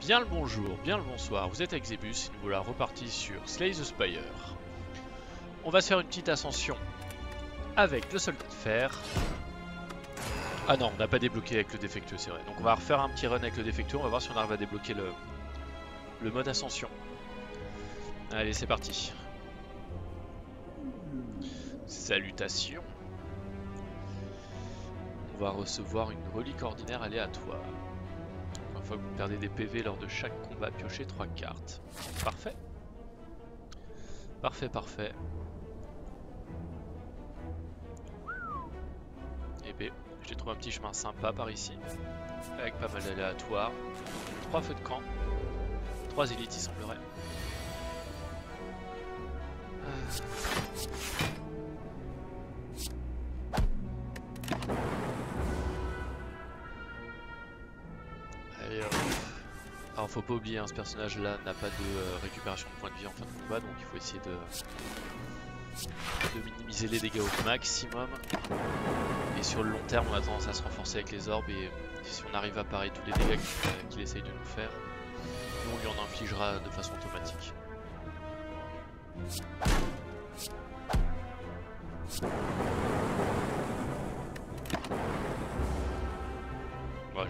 Bien le bonjour, bien le bonsoir, vous êtes Exebus et nous voilà repartis sur Slay the Spire. On va se faire une petite ascension avec le soldat de fer. Ah non, on n'a pas débloqué avec le défectueux, c'est vrai. Donc on va refaire un petit run avec le défectueux, on va voir si on arrive à débloquer le, le mode ascension. Allez, c'est parti. Salutations. On va recevoir une relique ordinaire aléatoire. Que vous perdez des PV lors de chaque combat, piochez 3 cartes. Parfait. Parfait, parfait. Et B, j'ai trouvé un petit chemin sympa par ici. Avec pas mal d'aléatoires. 3 feux de camp. 3 élites, il semblerait. Allez, faut pas oublier, hein, ce personnage là n'a pas de euh, récupération de points de vie en fin de combat, donc il faut essayer de, minimiser les dégâts au maximum. Et sur le long terme, on a tendance à se renforcer avec les orbes, et si on arrive à parer tous les dégâts qu'il qu'il essaye de nous faire, nous on lui en infligera de façon automatique.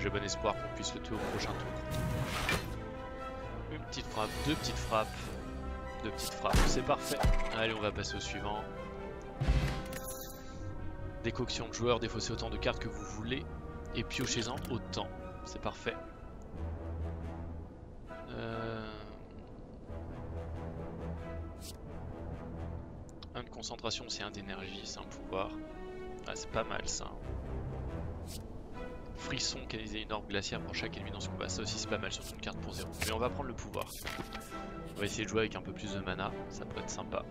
J'ai bon espoir qu'on puisse le tuer au prochain tour. Une petite frappe, deux petites frappes, deux petites frappes, c'est parfait. Allez, on va passer au suivant. Décoction de joueurs, défaussez autant de cartes que vous voulez et piochez-en autant. C'est parfait. Euh... Un de concentration, c'est un d'énergie, c'est un pouvoir. Ah, c'est pas mal ça. Frisson, canaliser une orbe glaciaire pour chaque ennemi dans ce combat. Ça aussi, c'est pas mal, surtout une carte pour 0. Mais on va prendre le pouvoir. On va essayer de jouer avec un peu plus de mana, ça pourrait être sympa.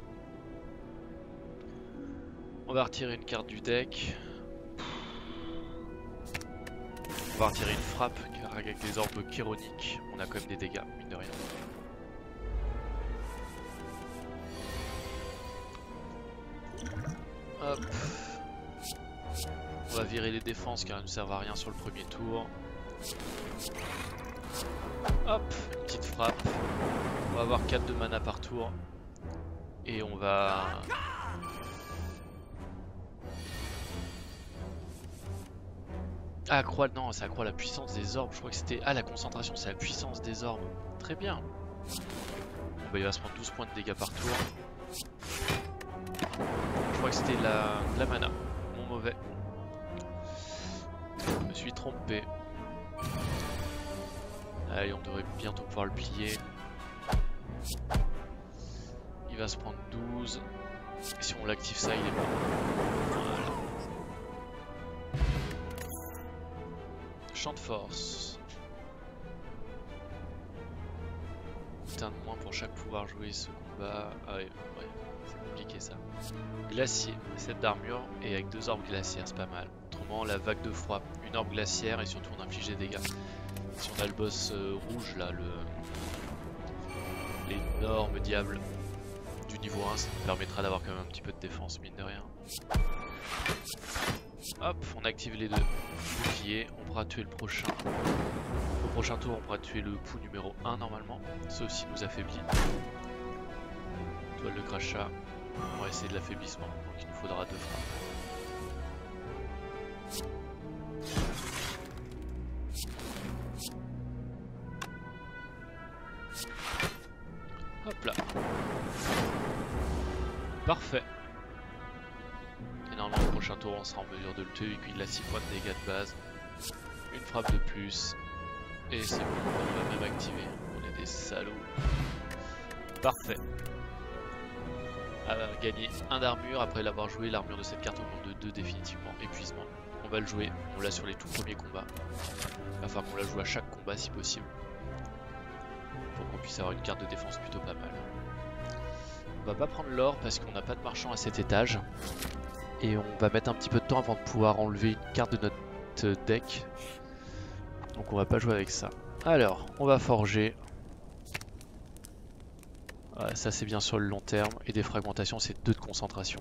On va retirer une carte du deck. On va retirer une frappe, car avec des orbes chironiques, on a quand même des dégâts, mine de rien. Hop. Va virer les défenses car elles ne servent à rien sur le premier tour. Hop, petite frappe. On va avoir 4 de mana par tour. Et on va... Ah, accroît, non, ça accroît la puissance des orbes. Je crois que c'était... Ah, la concentration, c'est la puissance des orbes. Très bien. Bah, il va se prendre 12 points de dégâts par tour. Je crois que c'était la... la mana. Mon mauvais. Trompé. Allez, on devrait bientôt pouvoir le plier. Il va se prendre 12. Et si on l'active ça, il est mort. Voilà. Champ de force. Putain de moins pour chaque pouvoir jouer ce Ah ouais, ouais c'est compliqué ça. Glacier, 7 d'armure et avec deux orbes glaciaires, c'est pas mal. Autrement, la vague de froid, une orbe glaciaire et surtout on inflige des dégâts. Si on a le boss euh, rouge là, l'énorme diable du niveau 1, ça nous permettra d'avoir quand même un petit peu de défense, mine de rien. Hop, on active les deux boucliers, on pourra tuer le prochain. Au prochain tour, on pourra tuer le pou numéro 1 normalement, sauf s'il nous affaiblit. Toile de crachat, on va essayer de l'affaiblissement, donc il nous faudra deux frappes. Hop là. Parfait. Et normalement au prochain tour on sera en mesure de le tuer vu qu'il a 6 points de dégâts de base. Une frappe de plus. Et c'est bon, on va même activer. On est des salauds. Parfait. A gagné un d'armure après l'avoir joué l'armure de cette carte au nombre de 2 définitivement. Épuisement. On va le jouer, on l'a sur les tout premiers combats. Falloir qu'on la joue à chaque combat si possible. Pour qu'on puisse avoir une carte de défense plutôt pas mal. On va pas prendre l'or parce qu'on n'a pas de marchand à cet étage. Et on va mettre un petit peu de temps avant de pouvoir enlever une carte de notre deck. Donc on va pas jouer avec ça. Alors, on va forger. Ça c'est bien sur le long terme. Et des fragmentations, c'est 2 de concentration.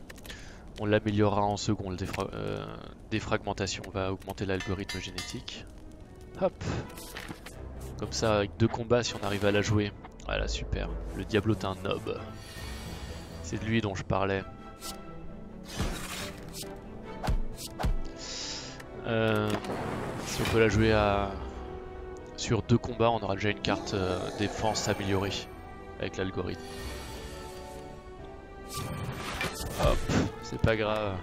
On l'améliorera en seconde. Défra euh, défragmentation, on va augmenter l'algorithme génétique. Hop. Comme ça, avec deux combats, si on arrive à la jouer. Voilà, super. Le Diablo est un nob. C'est de lui dont je parlais. Euh, si on peut la jouer à... sur deux combats, on aura déjà une carte euh, défense améliorée avec l'algorithme. Hop, c'est pas grave.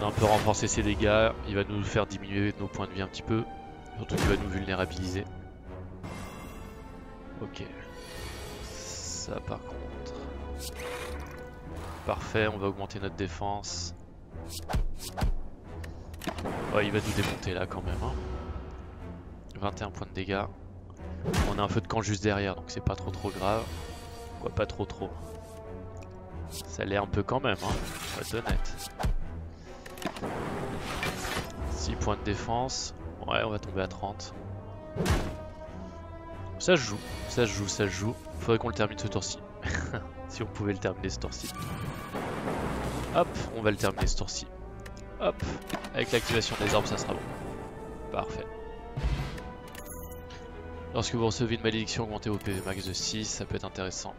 On a un peu renforcé ses dégâts, il va nous faire diminuer nos points de vie un petit peu. Surtout qu'il va nous vulnérabiliser. Ok. Ça par contre. Parfait, on va augmenter notre défense. Ouais, il va nous démonter là quand même. 21 hein. points de dégâts. On a un feu de camp juste derrière, donc c'est pas trop trop grave. Quoi, pas trop trop. Ça l'est un peu quand même, hein, faut être honnête. 6 points de défense. Ouais, on va tomber à 30. Ça se joue, ça se joue, ça se joue. Faudrait qu'on le termine ce tour-ci. si on pouvait le terminer ce tour-ci. Hop, on va le terminer ce tour-ci. Hop, avec l'activation des arbres, ça sera bon. Parfait. Lorsque vous recevez une malédiction, augmentez vos PV max de 6, ça peut être intéressant.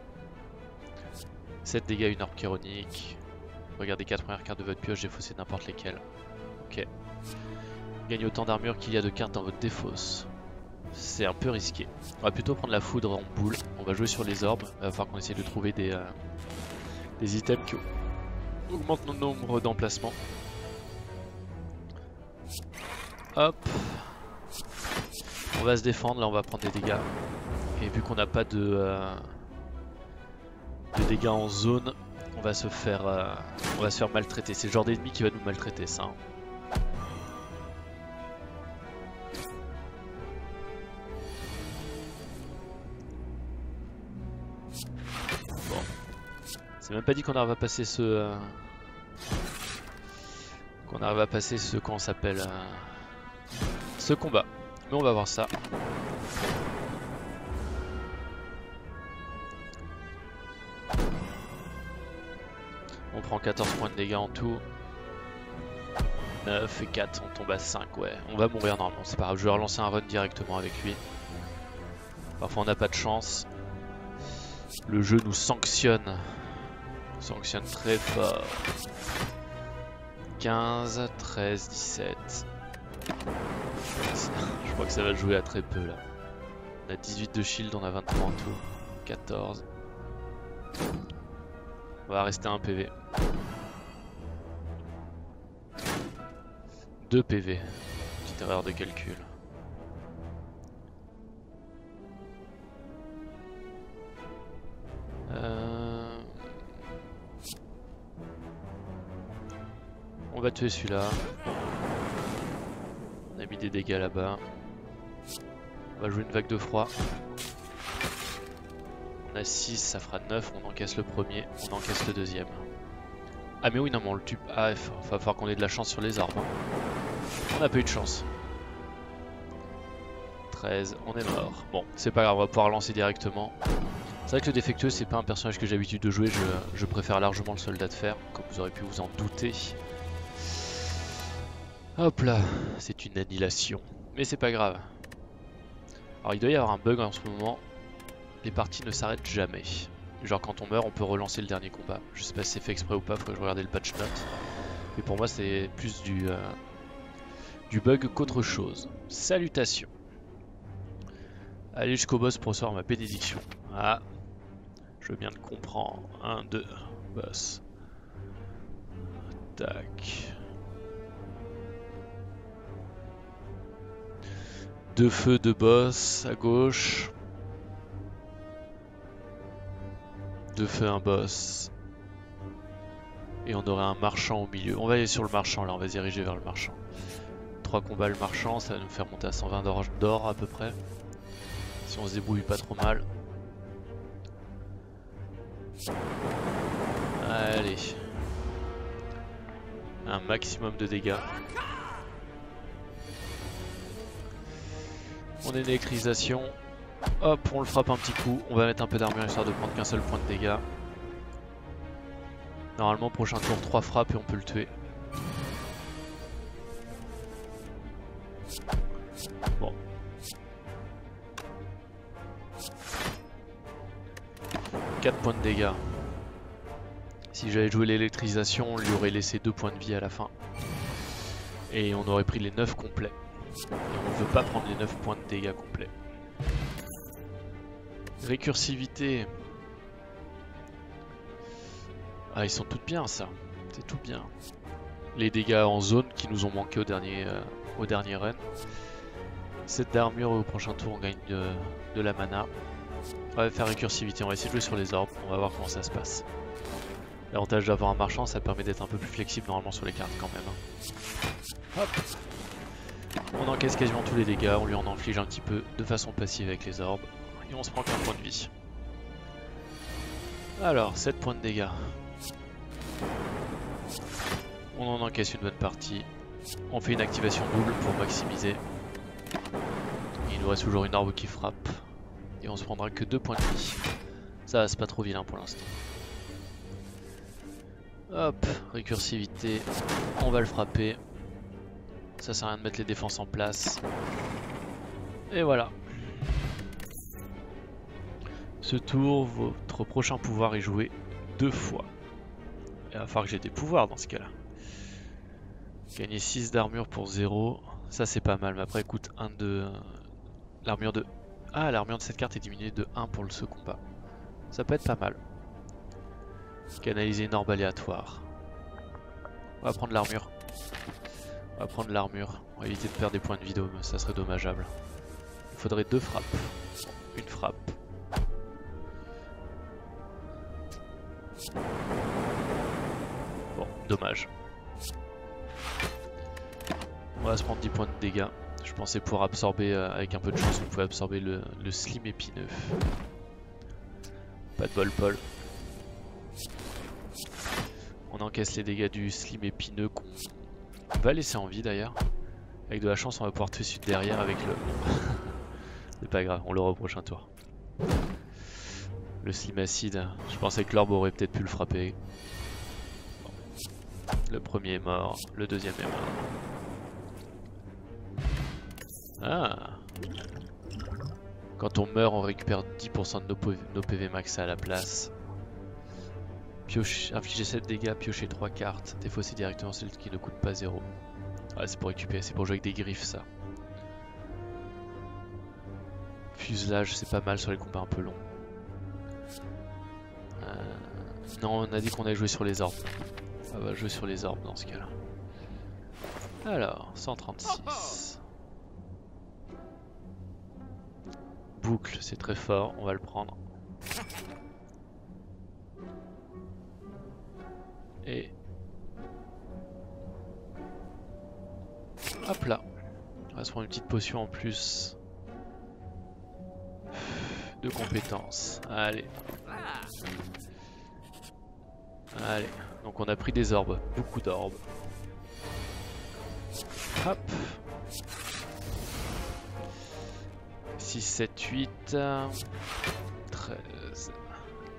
7 dégâts, une orbe chironique. Regardez 4 premières cartes de votre pioche, défaussez n'importe lesquelles. Ok. Gagnez autant d'armure qu'il y a de cartes dans votre défausse. C'est un peu risqué. On va plutôt prendre la foudre en boule. On va jouer sur les orbes. Il va falloir qu'on essaye de trouver des, euh, des items qui augmentent notre nombre d'emplacements. Hop. On va se défendre, là on va prendre des dégâts. Et vu qu'on n'a pas de, euh, de, dégâts en zone, on va se faire, euh, on va se faire maltraiter. C'est le genre d'ennemi qui va nous maltraiter ça. Hein. C'est même pas dit qu'on arrive à passer ce... Euh, qu'on arrive à passer ce... qu'on s'appelle Ce combat. Mais on va voir ça. On prend 14 points de dégâts en tout. 9 et 4, on tombe à 5, ouais. On va mourir normalement, c'est pas grave. Je vais relancer un run directement avec lui. Parfois on n'a pas de chance. Le jeu nous sanctionne sanctionne très fort. 15, 13, 17. Je crois que ça va jouer à très peu là. On a 18 de shield, on a 23 en tout. 14. On va rester un PV. 2 PV. Petite erreur de calcul. On va tuer celui-là. On a mis des dégâts là-bas. On va jouer une vague de froid. On a 6, ça fera 9, on encaisse le premier, on encaisse le deuxième. Ah mais oui, non mais on le tue. Ah, il va falloir qu'on ait de la chance sur les arbres. On n'a pas eu de chance. 13, on est mort. Bon, c'est pas grave, on va pouvoir lancer directement. C'est vrai que le défectueux, c'est pas un personnage que j'ai l'habitude de jouer, je, préfère largement le soldat de fer, comme vous aurez pu vous en douter. Hop là, c'est une annihilation. Mais c'est pas grave. Alors il doit y avoir un bug en ce moment. Les parties ne s'arrêtent jamais. Genre quand on meurt, on peut relancer le dernier combat. Je sais pas si c'est fait exprès ou pas, faudrait que je regarde le patch note. Mais pour moi c'est plus du, euh, du bug qu'autre chose. Salutations. Allez jusqu'au boss pour recevoir ma bénédiction. Ah, je viens de comprendre. 1, 2, boss. Tac. Deux feux de boss à gauche. Deux feux, un boss. Et on aurait un marchand au milieu. On va aller sur le marchand là, on va se diriger vers le marchand. Trois combats le marchand, ça va nous faire monter à 120 d'or à peu près. Si on se débrouille pas trop mal. Allez. Un maximum de dégâts. On a une électrisation. Hop, on le frappe un petit coup. On va mettre un peu d'armure histoire de prendre qu'un seul point de dégâts. Normalement, prochain tour, 3 frappes et on peut le tuer. Bon. Quatre points de dégâts. Si j'avais joué l'électrisation, on lui aurait laissé 2 points de vie à la fin. Et on aurait pris les 9 complets. On ne veut pas prendre les 9 points de dégâts complets. Récursivité. Ah, ils sont toutes bien ça. C'est tout bien. Les dégâts en zone qui nous ont manqué au dernier, euh, au dernier run. 7 d'armure au prochain tour, on gagne de, de la mana. On va faire récursivité, on va essayer de jouer sur les orbes, on va voir comment ça se passe. L'avantage d'avoir un marchand, ça permet d'être un peu plus flexible normalement sur les cartes quand même. hein. Hop On encaisse quasiment tous les dégâts, on lui en inflige un petit peu de façon passive avec les orbes. Et on se prend qu'un point de vie. Alors, 7 points de dégâts. On en encaisse une bonne partie. On fait une activation double pour maximiser. Il nous reste toujours une orbe qui frappe. Et on se prendra que 2 points de vie. Ça, c'est pas trop vilain pour l'instant. Hop, récursivité. On va le frapper. Ça sert à rien de mettre les défenses en place. Et voilà. Ce tour, votre prochain pouvoir est joué deux fois. Il va falloir que j'ai des pouvoirs dans ce cas-là. Gagner 6 d'armure pour 0. Ça c'est pas mal, mais après coûte 1 de... L'armure de... Ah, l'armure de cette carte est diminuée de 1 pour le ce combat. Ça peut être pas mal. Canaliser une orbe aléatoire. On va prendre l'armure. On va prendre l'armure. On va éviter de perdre des points de vie, ça serait dommageable. Il faudrait deux frappes. Une frappe. Bon, dommage. On va se prendre 10 points de dégâts. Je pensais pouvoir absorber, euh, avec un peu de chance, on pouvait absorber le, le slim épineux. Pas de bol, Paul. On encaisse les dégâts du slim épineux qu'on va laisser en vie d'ailleurs. Avec de la chance, on va pouvoir tuer celui derrière avec le... C'est pas grave, on l'aura au prochain tour. Le slim acide, je pensais que l'orbe aurait peut-être pu le frapper. Le premier est mort, le deuxième est mort. Ah Quand on meurt, on récupère 10% de nos PV max à la place. Infliger 7 dégâts, piocher 3 cartes, défausser directement celle qui ne coûte pas 0. Ah, c'est pour récupérer, c'est pour jouer avec des griffes ça. Fuselage, c'est pas mal sur les combats un peu longs. Euh... Non, on a dit qu'on allait jouer sur les orbes. On va jouer sur les orbes dans ce cas-là. Alors, 136. Boucle, c'est très fort, on va le prendre. Et... Hop là. On va se prendre une petite potion en plus. De compétences. Allez. Allez. Donc on a pris des orbes. Beaucoup d'orbes. Hop. 6, 7, 8. 13.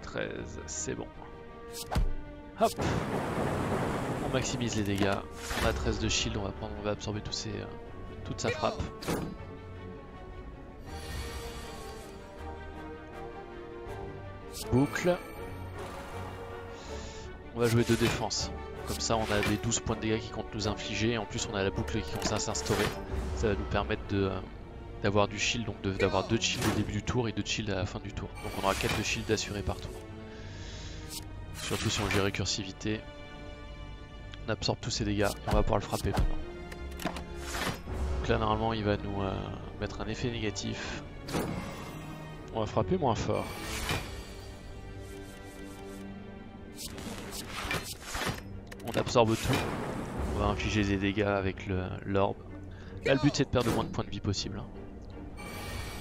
13, c'est bon. Hop On maximise les dégâts. On a 13 de shield, on va, prendre, on va absorber euh, toute sa frappe. Boucle. On va jouer de défense. Comme ça on a les 12 points de dégâts qui comptent nous infliger. Et en plus on a la boucle qui commence à s'instaurer. Ça va nous permettre. Euh, d'avoir du shield, donc d'avoir 2 de shield au début du tour et 2 de shield à la fin du tour. Donc on aura 4 de shield assurés par tour. Surtout si on joue récursivité. On absorbe tous ces dégâts on va pouvoir le frapper. Donc là normalement il va nous euh, mettre un effet négatif. On va frapper moins fort. On absorbe tout. On va infliger des dégâts avec l'orbe. Là le but c'est de perdre le moins de points de vie possible. hein.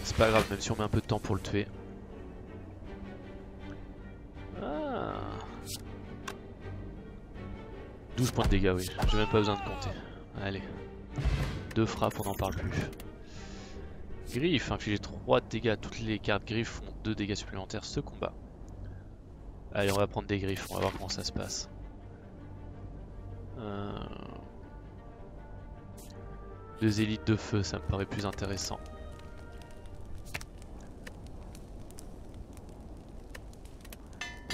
C'est pas grave, même si on met un peu de temps pour le tuer. 12 points de dégâts, oui. J'ai même pas besoin de compter. Allez. Deux frappes, on n'en parle plus. Griffe, infliger 3 dégâts. Toutes les cartes griffes font 2 dégâts supplémentaires ce combat. Allez, on va prendre des griffes, on va voir comment ça se passe. Euh... Deux élites de feu, ça me paraît plus intéressant.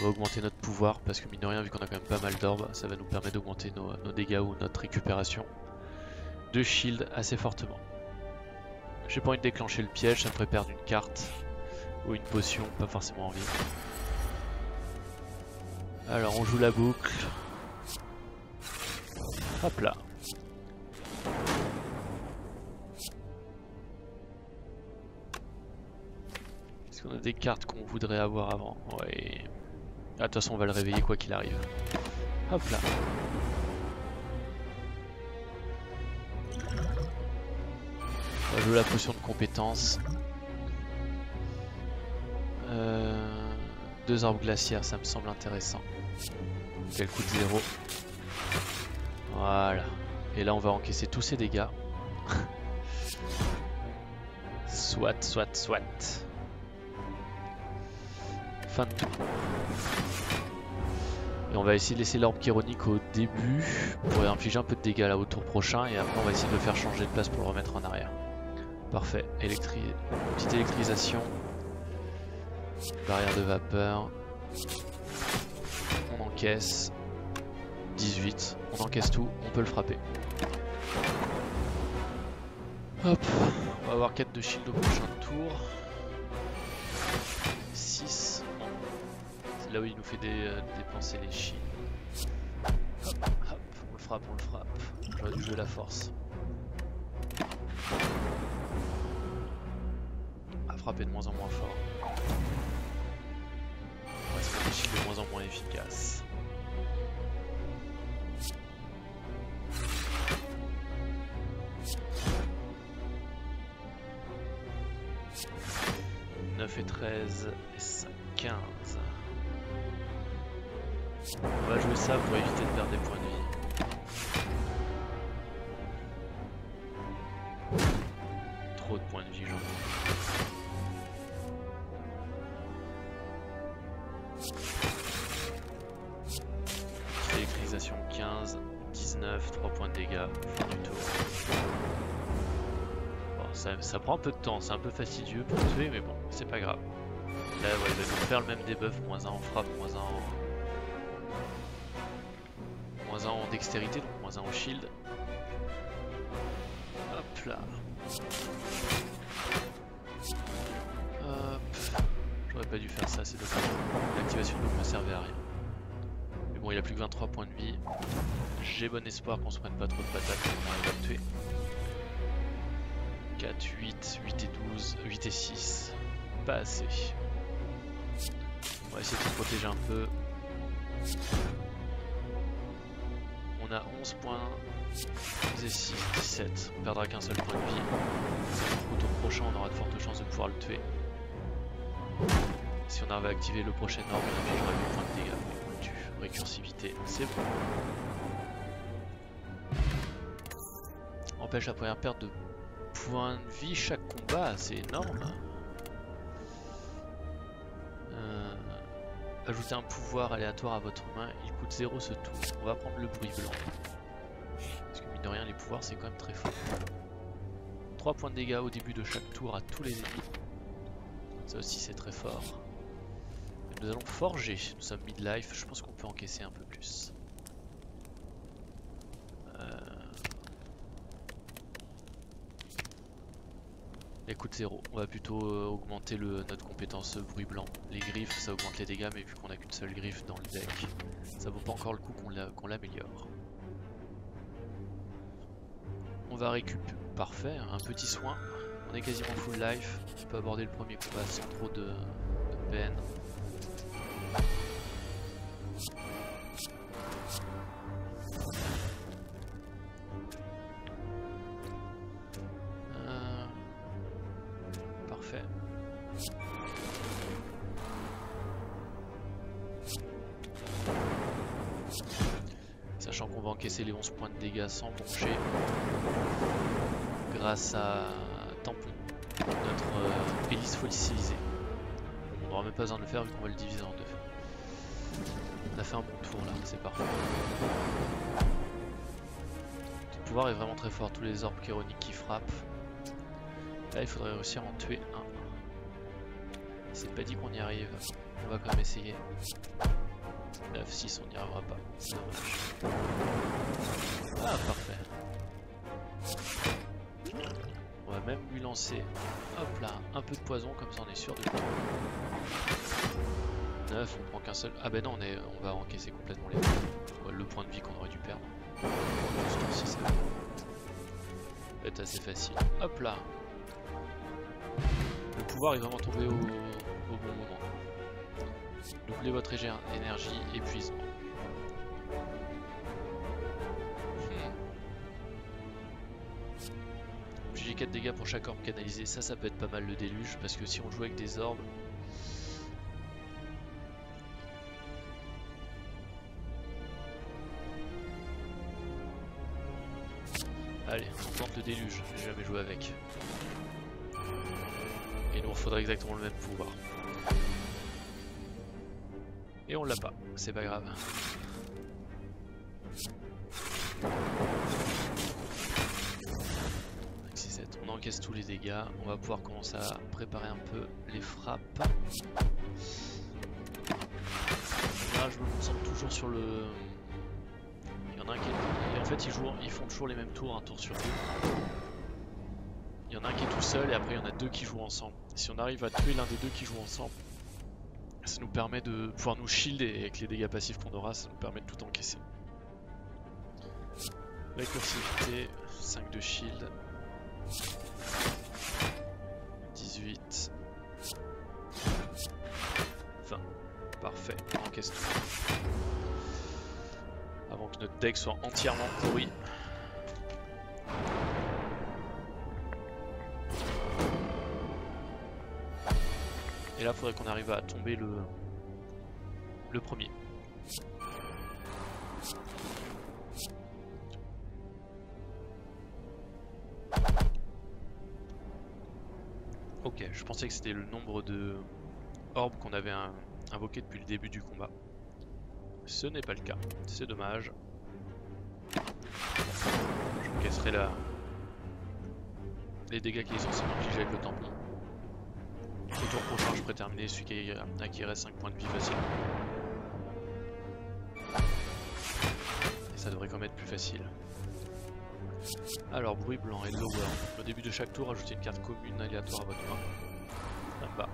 Va augmenter notre pouvoir parce que mine de rien vu qu'on a quand même pas mal d'orbes, ça va nous permettre d'augmenter nos, nos dégâts ou notre récupération de shield assez fortement. J'ai pas envie de déclencher le piège, ça me ferait perdre une carte ou une potion, pas forcément envie. Alors on joue la boucle. Hop là. Est-ce qu'on a des cartes qu'on voudrait avoir avant? Ouais. Ah, de toute façon on va le réveiller quoi qu'il arrive. Hop là. Va jouer la potion de compétence. Euh, deux arbres glaciaires, ça me semble intéressant. Elle coûte 0. Voilà. Et là on va encaisser tous ces dégâts. soit, soit, soit. Fin de tout. Et on va essayer de laisser l'orbe chironique au début pour infliger un peu de dégâts là au tour prochain et après on va essayer de le faire changer de place pour le remettre en arrière. Parfait. Petite électrisation. Barrière de vapeur. On encaisse. 18. On encaisse tout. On peut le frapper. Hop. On va avoir 4 de shield au prochain tour. Là où il nous fait euh, dépenser les shields. Hop, hop. On le frappe, on le frappe. J'aurais dû jouer la force. frapper de moins en moins fort. On va se faire de moins en moins efficaces. et 13 et 5, 15. On va jouer ça pour éviter de perdre des points de vie. Trop de points de vie, j'en ai. Électrisation 15, 19, 3 points de dégâts, fin du tour. Bon, ça, prend un peu de temps, c'est un peu fastidieux pour tuer, mais bon, c'est pas grave. Là, ouais, il va faire le même debuff, moins 1 en frappe, moins 1 en... Moins 1 en dextérité, donc moins 1 en shield. Hop là. Hop. J'aurais pas dû faire ça, c'est dommage. L'activation ne me servait à rien. Bon, il a plus que 23 points de vie. J'ai bon espoir qu'on se prenne pas trop de patates pour on va le tuer. 4, 8, 8 et 12, 8 et 6. Pas assez. On va essayer de se protéger un peu. On a 11 points. 11 et 6, 17. On perdra qu'un seul point de vie. Au tour prochain, on aura de fortes chances de pouvoir le tuer. Si on arrive à activer le prochain ordre, on aura 8 points de dégâts récursivité, c'est bon. Empêche la première perte de points de vie chaque combat, c'est énorme. Euh, ajouter un pouvoir aléatoire à votre main, il coûte 0 ce tour. On va prendre le bruit blanc. Parce que mine de rien, les pouvoirs c'est quand même très fort. 3 points de dégâts au début de chaque tour à tous les ennemis. Ça aussi c'est très fort. Nous allons forger, nous sommes midlife, je pense qu'on peut encaisser un peu plus. Euh... Écoute 0, on va plutôt euh, augmenter notre compétence bruit blanc. Les griffes ça augmente les dégâts mais vu qu'on a qu'une seule griffe dans le deck, ça vaut pas encore le coup qu'on l'améliore. On va récupérer, parfait, un petit soin. On est quasiment full life, on peut aborder le premier combat sans trop de peine. 11 points de dégâts sans broncher grâce à Tampon, notre euh, hélice fossilisée. On n'aura même pas besoin de le faire vu qu'on va le diviser en deux. On a fait un bon tour là, c'est parfait. Le pouvoir est vraiment très fort, tous les orbes chironiques qui frappent. Là il faudrait réussir à en tuer un. C'est pas dit qu'on y arrive. On va quand même essayer. 9, 6, on n'y arrivera pas. Ah, parfait. On va même lui lancer, hop là, un peu de poison, comme ça on est sûr de 9, on prend qu'un seul. Ah ben non, on, va encaisser complètement les Le point de vie qu'on aurait dû perdre. Être assez facile. Hop là Le pouvoir est vraiment tombé au bon moment. Doublez votre énergie, épuisement. J'ai 4 dégâts pour chaque orbe canalisé, ça ça peut être pas mal le déluge parce que si on joue avec des orbes Allez, on tente le déluge, j'ai jamais joué avec. Et nous faudrait exactement le même pouvoir. Et on l'a pas, c'est pas grave. On encaisse tous les dégâts, on va pouvoir commencer à préparer un peu les frappes. Là je me concentre toujours sur le... Il y en a un qui est... En fait ils, jouent... ils font toujours les mêmes tours, un tour sur deux. Il y en a un qui est tout seul et après il y en a deux qui jouent ensemble. Si on arrive à tuer l'un des deux qui jouent ensemble, ça nous permet de pouvoir nous shield et avec les dégâts passifs qu'on aura, ça nous permet de tout encaisser. Récursivité, 5 de shield. 18. 20. Parfait, on encaisse tout. Avant que notre deck soit entièrement pourri. Et là, faudrait qu'on arrive à tomber le, le premier. Ok, je pensais que c'était le nombre de orbes qu'on avait invoqué depuis le début du combat. Ce n'est pas le cas, c'est dommage. Je casserai là les dégâts qui sont censés m'infliger avec le tampon. Au tour prochain, je pourrais terminer celui qui acquérait 5 points de vie facile. Et ça devrait quand même être plus facile. Alors, bruit blanc et lower. Au début de chaque tour, ajoutez une carte commune aléatoire à votre main. Là-bas.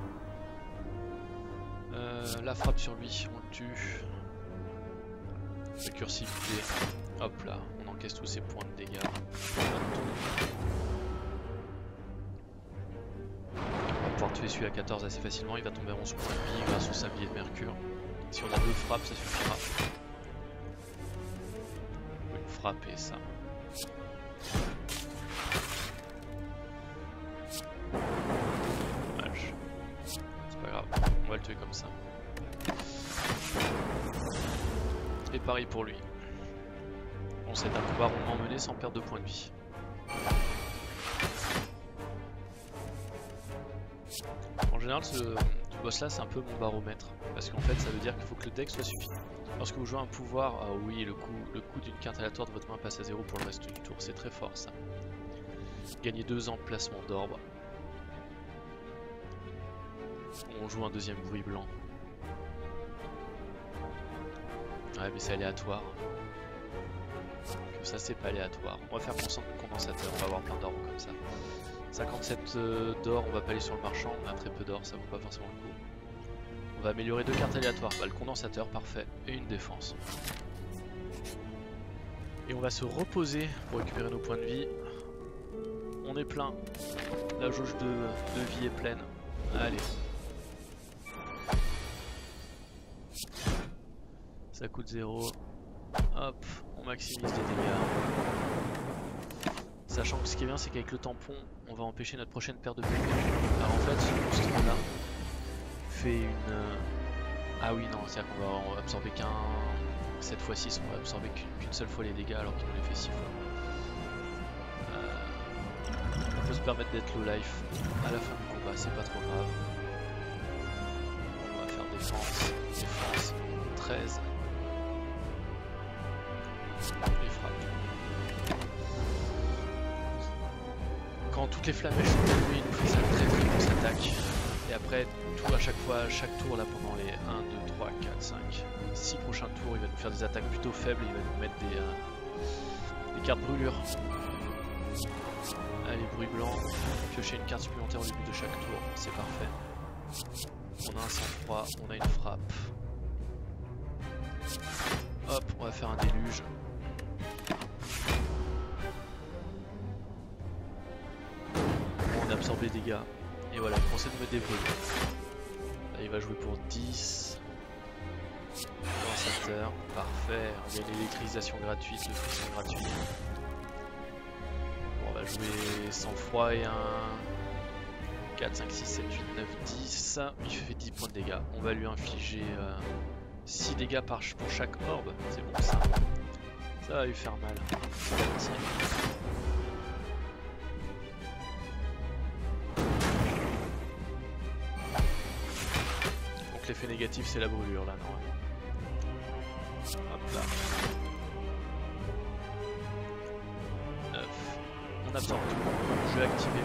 Euh, la frappe sur lui, on le tue. Récursivité. Hop là, on encaisse tous ses points de dégâts. Pouvoir tuer celui à 14 assez facilement, il va tomber à 11 points de vie grâce au sablier de mercure. Si on a deux frappes, ça suffira. Une frappe et ça. Dommage. C'est pas grave, on va le tuer comme ça. Et pareil pour lui. Bon, c'est un combat rondement mené sans perdre de points de vie. Général, ce, boss là, c'est un peu mon baromètre. Parce qu'en fait, ça veut dire qu'il faut que le deck soit suffisant. Lorsque vous jouez un pouvoir, ah oui, le coup, le coup d'une carte aléatoire de votre main passe à zéro pour le reste du tour. C'est très fort ça. Gagner deux emplacements d'orbe. On joue un deuxième bruit blanc. Ouais, mais c'est aléatoire. Que ça, c'est pas aléatoire. On va faire condensateur, on va avoir plein d'orbes comme ça. 57 euh, d'or, on va pas aller sur le marchand, on a très peu d'or, ça vaut pas forcément le coup. On va améliorer deux cartes aléatoires, bah, le condensateur, parfait, et une défense. Et on va se reposer pour récupérer nos points de vie. On est plein, la jauge de, vie est pleine. Allez. Ça coûte 0. Hop, on maximise les dégâts. Sachant que ce qui est bien, c'est qu'avec le tampon, on va empêcher notre prochaine paire de PV. Alors en fait, ce monstre là fait une... Euh, ah oui, non, c'est-à-dire qu'on va absorber qu'un... Cette fois-ci, on va absorber qu'une seule fois les dégâts alors qu'il les fait 6 fois. Euh, on peut se permettre d'être low life à la fin du combat, c'est pas trop grave. On va faire défense, défense, 13. Toutes les flamèches sont lui, il nous fait sa très grosse attaque. Et après, tout à chaque fois, chaque tour, là, pendant les 1, 2, 3, 4, 5, 6 prochains tours, il va nous faire des attaques plutôt faibles, il va nous mettre des, euh, des cartes brûlures. Allez, bruit blanc, piocher une carte supplémentaire au début de chaque tour, c'est parfait. On a un sang-froid, on a une frappe. Hop, on va faire un déluge. On a absorbé les dégâts. Et voilà, il à nous mettre des brûlures. Là, il va jouer pour 10. Lançateur, parfait. On a l'électrisation gratuite, le frisson gratuit. On va jouer sans froid et un 4, 5, 6, 7, 8, 9, 10. Il fait 10 points de dégâts. On va lui infliger euh, 6 dégâts par, pour chaque orbe. C'est bon ça. Ça va lui faire mal. L'effet négatif c'est la brûlure là normalement. Hop là. 9. On absorbe tout. Je vais activer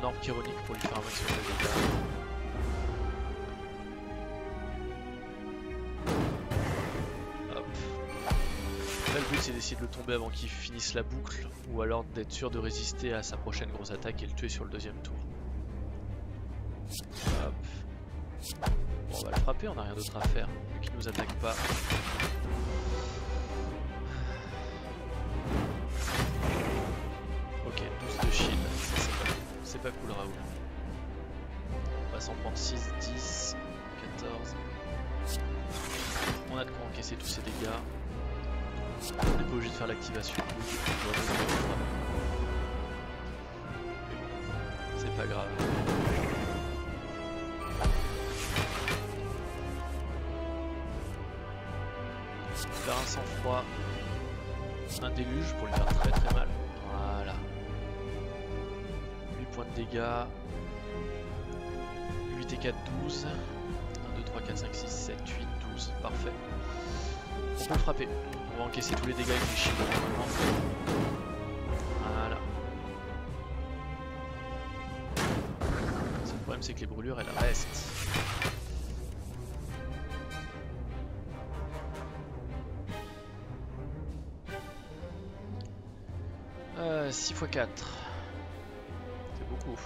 un orbe chironique pour lui faire un maximum de dégâts. Le but c'est d'essayer de le tomber avant qu'il finisse la boucle, ou alors d'être sûr de résister à sa prochaine grosse attaque et le tuer sur le deuxième tour. Bon, on va le frapper, on n'a rien d'autre à faire, vu qu'il nous attaque pas. Ok, 12 de shield, c'est pas, pas cool Raoul. On va s'en prendre 6, 10, 14. On a de quoi encaisser tous ces dégâts. On n'est pas obligé de faire l'activation. C'est pas grave. Faire un sang-froid, un déluge pour lui faire très très mal. Voilà. 8 points de dégâts. 8 et 4, 12. 1, 2, 3, 4, 5, 6, 7, 8, 12. Parfait. On peut frapper. On va encaisser tous les dégâts avec shield normalement. Voilà. Le problème c'est que les brûlures elles restent. 6 x 4. C'est beaucoup.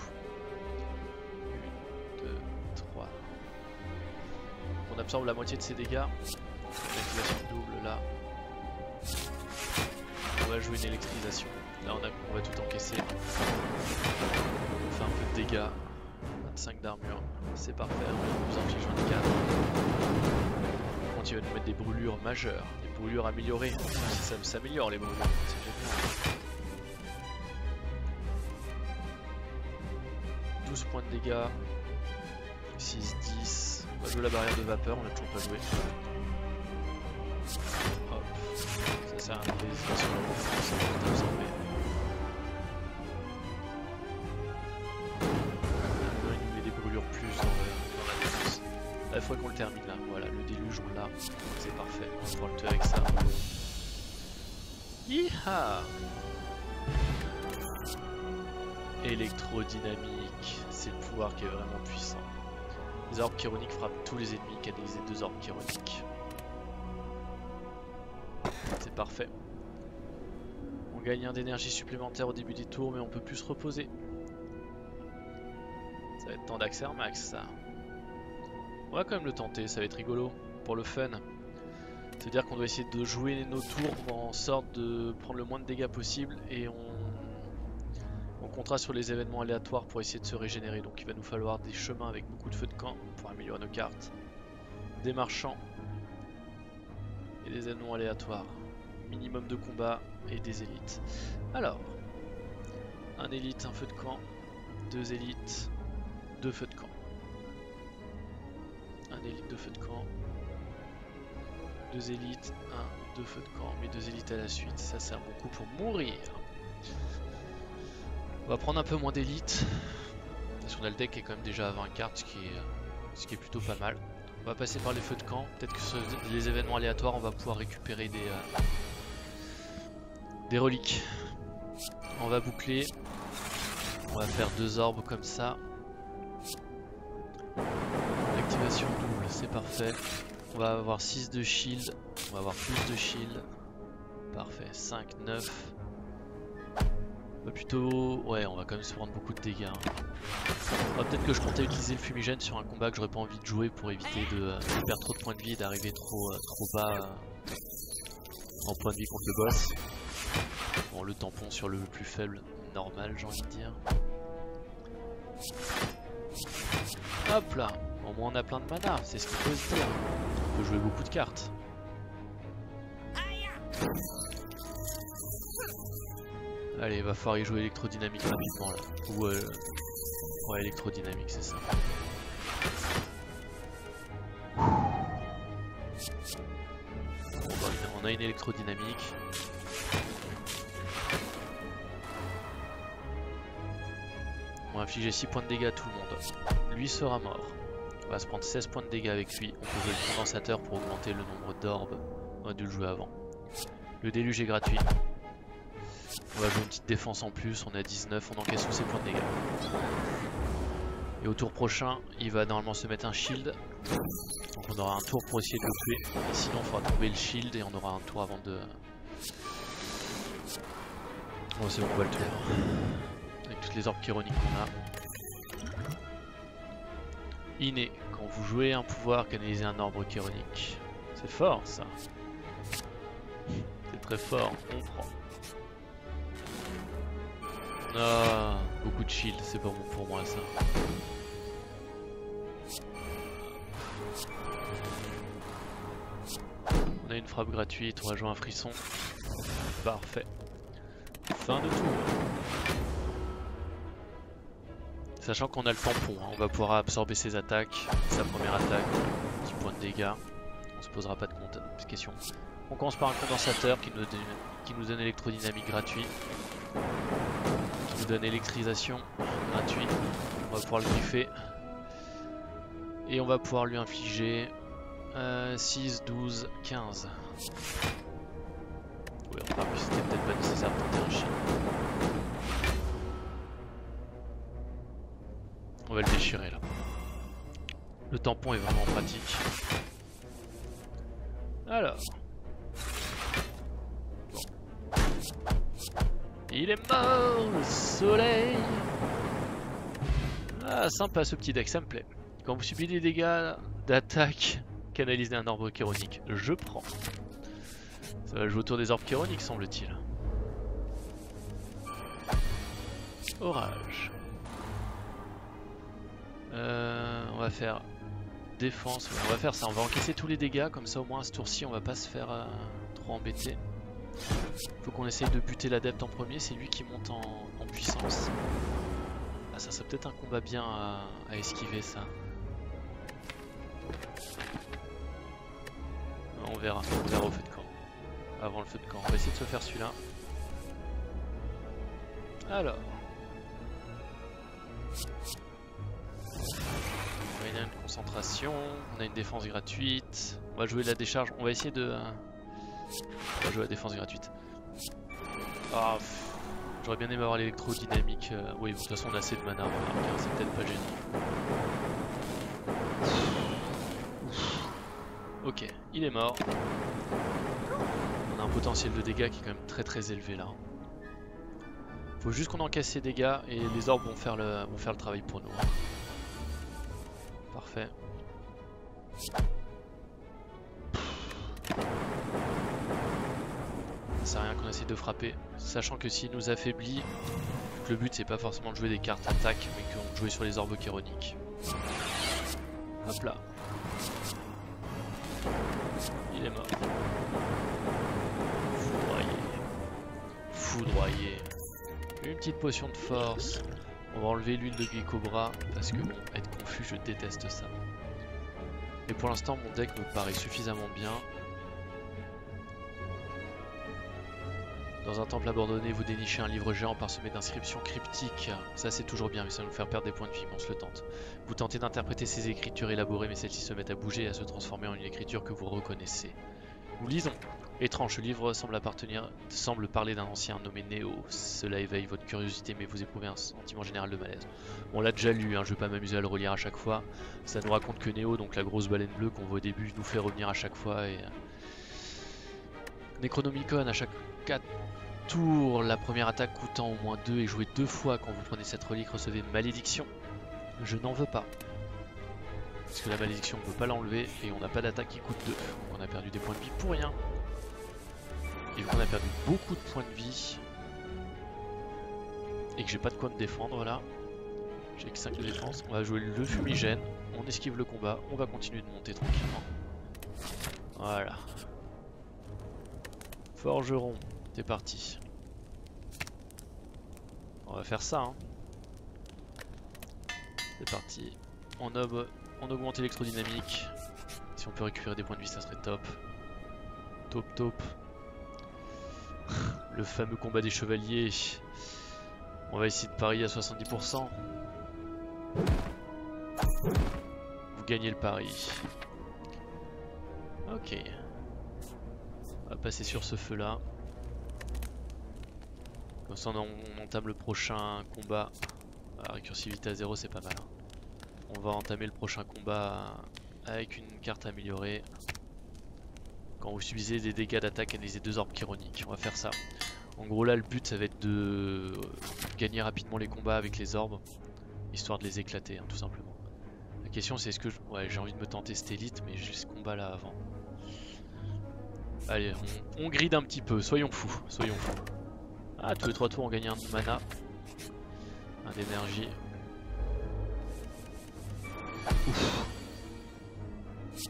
1, 2, 3. On absorbe la moitié de ses dégâts. On va jouer une électrisation. Là on, a, on va tout encaisser. On fait un peu de dégâts. 25 d'armure. C'est parfait. On nous inflige 24. Par contre il va nous mettre des brûlures majeures. Des brûlures améliorées. Ça s'améliore les brûlures. C'est génial. 12 points de dégâts. 6, 10. On va jouer la barrière de vapeur, on l'a toujours pas joué. Hop. Ça sert à résistance sur la défense, ça. Maintenant il nous met des brûlures plus dans, la défense. Là il qu'on le termine là, voilà, le déluge on l'a, c'est parfait, on va pouvoir le tuer avec ça. Yeeha Électrodynamique, c'est le pouvoir qui est vraiment puissant. Les orbes chironiques frappent tous les ennemis analysent deux orbes chironiques. C'est parfait. On gagne un d'énergie supplémentaire au début des tours, mais on peut plus se reposer. Ça va être temps d'accès max ça. On va quand même le tenter, ça va être rigolo, pour le fun. C'est-à-dire qu'on doit essayer de jouer nos tours en sorte de prendre le moins de dégâts possible et on comptera sur les événements aléatoires pour essayer de se régénérer. Donc il va nous falloir des chemins avec beaucoup de feux de camp pour améliorer nos cartes. Des marchands. Et des événements aléatoires. Minimum de combat et des élites. Alors. Un élite, un feu de camp. Deux élites. Deux feux de camp. Un élite, deux feux de camp. Deux élites, un, deux feux de camp. Mais deux élites à la suite. Ça c'est un bon coup pour mourir. On va prendre un peu moins d'élite. Parce qu'on a le deck qui est quand même déjà à 20 cartes, ce qui est, plutôt pas mal. On va passer par les feux de camp. Peut-être que les événements aléatoires, on va pouvoir récupérer des, euh, des reliques. On va boucler. On va faire deux orbes comme ça. Activation double, c'est parfait. On va avoir 6 de shield, on va avoir plus de shield. Parfait, 5, 9. Bah plutôt... Ouais, on va quand même se prendre beaucoup de dégâts. Hein. Peut-être que je comptais utiliser le fumigène sur un combat que j'aurais pas envie de jouer pour éviter de, perdre trop de points de vie et d'arriver trop, euh, trop bas euh, en point de vie contre le boss. Bon, le tampon sur le plus faible, normal j'ai envie de dire. Hop là Au moins on a plein de mana, c'est ce qu'il faut se dire. On peut jouer beaucoup de cartes. Allez, il va falloir y jouer électrodynamique rapidement là. Ou euh... Ouais, électrodynamique, c'est ça. on a une électrodynamique. On va infliger 6 points de dégâts à tout le monde. Lui sera mort. On va se prendre 16 points de dégâts avec lui. On peut jouer le condensateur pour augmenter le nombre d'orbes. On a dû le jouer avant. Le déluge est gratuit. On va jouer une petite défense en plus, on est à 19, on encaisse tous ses points de dégâts. Et au tour prochain, il va normalement se mettre un shield. Donc on aura un tour pour essayer de le tuer. Et sinon, il faudra trouver le shield et on aura un tour avant de... Bon, c'est bon, on va le tuer. Avec toutes les orbes chironiques qu'on a. Inné, quand vous jouez un pouvoir, canalisez un arbre chironique. C'est fort ça. C'est très fort, on prend. Ah, beaucoup de shield, c'est pas bon pour moi ça. On a une frappe gratuite, on va un frisson. Parfait. Fin de tour. Sachant qu'on a le tampon, hein, on va pouvoir absorber ses attaques, sa première attaque, petit point de dégâts. On se posera pas de, de questions. On commence par un condensateur qui nous, qui donne électrodynamique gratuit donne électrisation gratuit. On va pouvoir le griffer. Et on va pouvoir lui infliger 6, 12, 15. Oui, on c'était peut-être pas nécessaire. On va le déchirer là. Le tampon est vraiment pratique. Alors. Il est mort, le soleil Ah, sympa ce petit deck, ça me plaît. Quand vous subissez des dégâts d'attaque, canalisez un arbre chironique. Je prends. Ça va jouer autour des orbes chironiques, semble-t-il. Orage. Euh, on va faire défense. on va faire ça. On va encaisser tous les dégâts. Comme ça, au moins, ce tour-ci, on va pas se faire euh, trop embêter. Faut qu'on essaye de buter l'adepte en premier, c'est lui qui monte en, puissance. Ah ça serait peut-être un combat bien à, esquiver ça. On verra, on verra au feu de camp. Avant le feu de camp. On va essayer de se faire celui-là. Alors. On a une concentration, on a une défense gratuite. On va jouer la décharge, on va essayer de... On va jouer la défense gratuite. Ah, J'aurais bien aimé avoir l'électrodynamique. Euh, oui, de toute façon, on a assez de mana. C'est peut-être pas gênant. Ok, il est mort. On a un potentiel de dégâts qui est quand même très très élevé là. Faut juste qu'on encaisse ces dégâts et les orbes vont faire le travail pour nous. Parfait. Ça sert à rien qu'on essaye de frapper. Sachant que s'il nous affaiblit, le but c'est pas forcément de jouer des cartes attaque, mais qu'on jouer sur les orbes chironiques. Hop là. Il est mort. Foudroyé. Foudroyé. Une petite potion de force. On va enlever l'huile de Cobra parce que bon, être confus, je déteste ça. Et pour l'instant, mon deck me paraît suffisamment bien. Dans un temple abandonné, vous dénichez un livre géant parsemé d'inscriptions cryptiques. Ça c'est toujours bien, mais ça va nous faire perdre des points de vie, on se le tente. Vous tentez d'interpréter ces écritures élaborées, mais celles-ci se mettent à bouger et à se transformer en une écriture que vous reconnaissez. Nous lisons. Étrange, ce livre semble parler d'un ancien nommé Néo. Cela éveille votre curiosité, mais vous éprouvez un sentiment général de malaise. On l'a déjà lu, hein, je vais pas m'amuser à le relire à chaque fois. Ça nous raconte que Néo, donc la grosse baleine bleue qu'on voit au début, nous fait revenir à chaque fois. Et... Necronomicon, à chaque 4 tours, la première attaque coûtant au moins 2 et jouée deux fois quand vous prenez cette relique, recevez malédiction. Je n'en veux pas. Parce que la malédiction on peut pas l'enlever et on n'a pas d'attaque qui coûte 2. Donc on a perdu des points de vie pour rien. Et vu qu'on a perdu beaucoup de points de vie et que j'ai pas de quoi me défendre là, j'ai que 5 de défense, on va jouer le fumigène, on esquive le combat, on va continuer de monter tranquillement. Voilà. Forgeron, t'es parti. On va faire ça hein. C'est parti. On, on augmente l'électrodynamique. Si on peut récupérer des points de vie, ça serait top. Top, top. Le fameux combat des chevaliers. On va essayer de parier à 70%. Vous gagnez le pari. Ok. On va passer sur ce feu là. Comme ça on, entame le prochain combat. La récursivité à 0 c'est pas mal. Hein. On va entamer le prochain combat avec une carte améliorée. Quand vous subissez des dégâts d'attaque, analysez deux orbes chironiques. On va faire ça. En gros là le but ça va être de gagner rapidement les combats avec les orbes. Histoire de les éclater hein, tout simplement. La question c'est est-ce que... Ouais j'ai envie de me tenter cette élite mais j'ai ce combat là avant. Allez on, on gride un petit peu, soyons fous, soyons fous. Ah tous les trois tours on gagne un mana. Un d'énergie.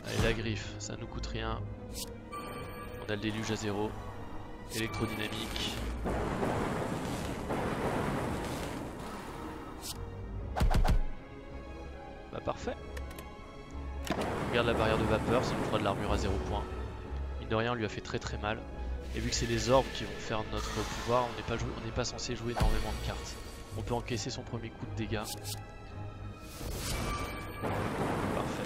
Allez la griffe, ça nous coûte rien. On a le déluge à zéro. Électrodynamique. Bah parfait. On regarde la barrière de vapeur, ça nous fera de l'armure à zéro point. De rien, lui a fait très très mal. Et vu que c'est des orbes qui vont faire notre pouvoir, on n'est pas, censé jouer énormément de cartes. On peut encaisser son premier coup de dégâts. Parfait.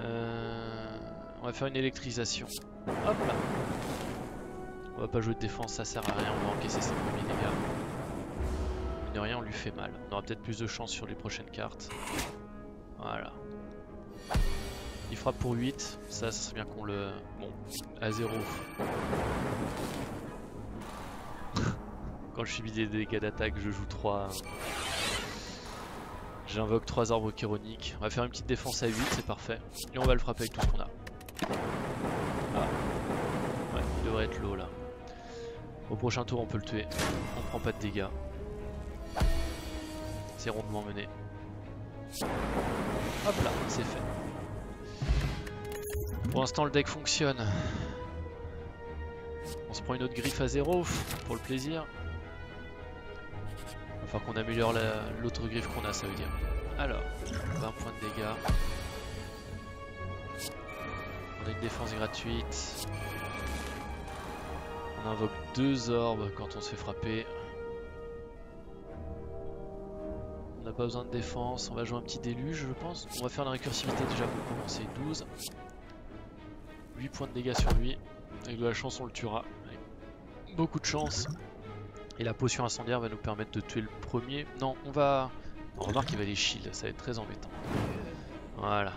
Euh, on va faire une électrisation. Hop là. On va pas jouer de défense, ça sert à rien, on va encaisser ses premiers dégâts. De rien, on lui fait mal. On aura peut-être plus de chance sur les prochaines cartes. Voilà. Il frappe pour 8, ça, ça serait bien qu'on le... Bon, à 0. Quand je subis des dégâts d'attaque, je joue 3... J'invoque 3 arbres chironiques. On va faire une petite défense à 8, c'est parfait. Et on va le frapper avec tout ce qu'on a. Ah. Ouais, il devrait être low là. Au prochain tour, on peut le tuer. On prend pas de dégâts. C'est rondement mené. Hop là, c'est fait. Pour l'instant, le deck fonctionne. On se prend une autre griffe à 0 pour le plaisir. Enfin qu'on améliore l'autre griffe qu'on a, ça veut dire. Alors, 20 points de dégâts. On a une défense gratuite. On invoque deux orbes quand on se fait frapper. On n'a pas besoin de défense. On va jouer un petit déluge, je pense. On va faire la récursivité déjà pour commencer. 12. 8 points de dégâts sur lui. Avec de la chance, on le tuera. beaucoup de chance. Et la potion incendiaire va nous permettre de tuer le premier. Non, on va... On remarque qu'il va les shield, ça va être très embêtant. Voilà.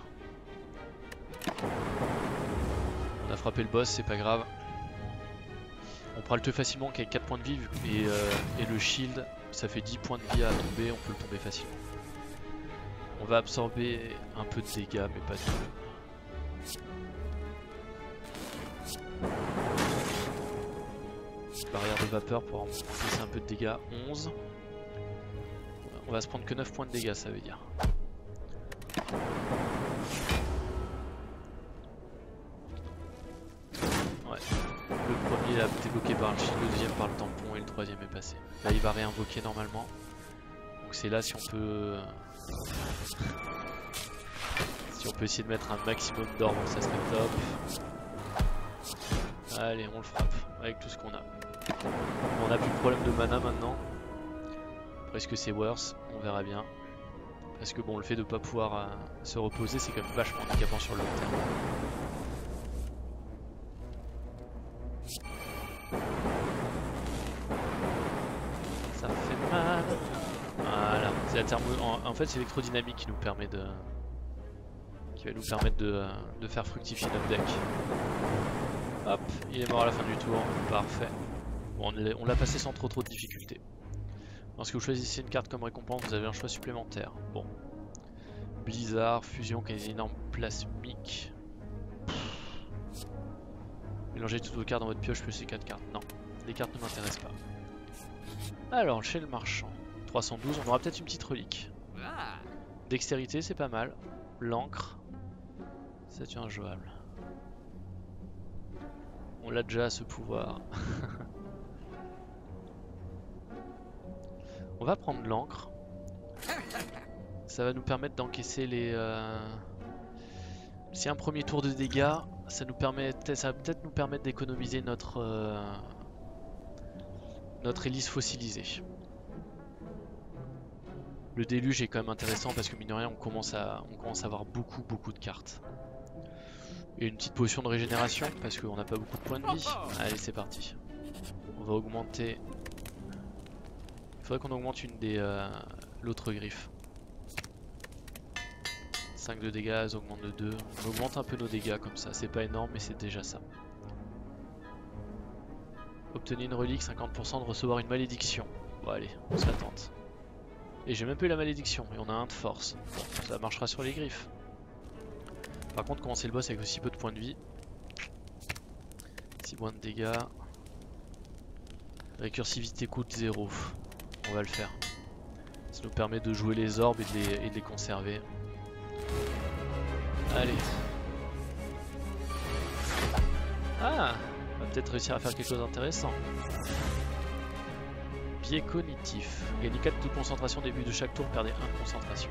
On a frappé le boss, c'est pas grave. On pourra le tuer facilement qu'avec 4 points de vie et, euh, et, le shield, ça fait 10 points de vie à tomber, on peut le tomber facilement. On va absorber un peu de dégâts, mais pas tout. Barrière de vapeur pour encaisser un peu de dégâts. 11. On va se prendre que 9 points de dégâts, ça veut dire. Ouais. Le premier a été bloqué par le shield, le deuxième par le tampon et le troisième est passé. Là il va réinvoquer normalement. Donc c'est là si on peut... si on peut essayer de mettre un maximum d'or, ça serait top. Allez, on le frappe avec tout ce qu'on a. On a plus de problème de mana maintenant. Est-ce que c'est worse On verra bien. Parce que bon, le fait de ne pas pouvoir euh, se reposer, c'est quand même vachement handicapant sur le long terme. Ça fait mal. Voilà, c'est la thermo... En, en fait, c'est l'électrodynamique qui nous permet de... qui va nous permettre de, de faire fructifier notre deck. Hop, il est mort à la fin du tour. Parfait. On l'a passé sans trop trop de difficultés. Lorsque vous choisissez une carte comme récompense, vous avez un choix supplémentaire. Bon. Blizzard, fusion, énorme plasmique. Mélangez toutes vos cartes dans votre pioche plus ces 4 cartes. Non, les cartes ne m'intéressent pas. Alors, chez le marchand, 312, on aura peut-être une petite relique. Dextérité, c'est pas mal. L'encre, c'est injouable. On l'a déjà ce pouvoir. on va prendre l'encre. Ça va nous permettre d'encaisser les... Euh... Si un premier tour de dégâts, ça, nous ça va peut-être nous permettre d'économiser notre... Euh... Notre hélice fossilisée. Le déluge est quand même intéressant parce que mine de rien on commence à, on commence à avoir beaucoup beaucoup de cartes. Et une petite potion de régénération parce qu'on n'a pas beaucoup de points de vie. Allez c'est parti. On va augmenter... Faudrait qu'on augmente une des... Euh, l'autre griffe. 5 de dégâts, elles augmentent de 2. On augmente un peu nos dégâts comme ça. C'est pas énorme mais c'est déjà ça. Obtenir une relique, 50% de recevoir une malédiction. Bon allez, on se la tente. Et j'ai même eu la malédiction, et on a un de force. Bon, ça marchera sur les griffes. Par contre, commencer le boss avec aussi peu de points de vie. 6 points de dégâts. Récursivité coûte 0. On va le faire. Ça nous permet de jouer les orbes et de les, conserver. Allez. Ah On va peut-être réussir à faire quelque chose d'intéressant. Biais cognitif. Gagnez 4 de concentration début de chaque tour, perdez 1 de concentration.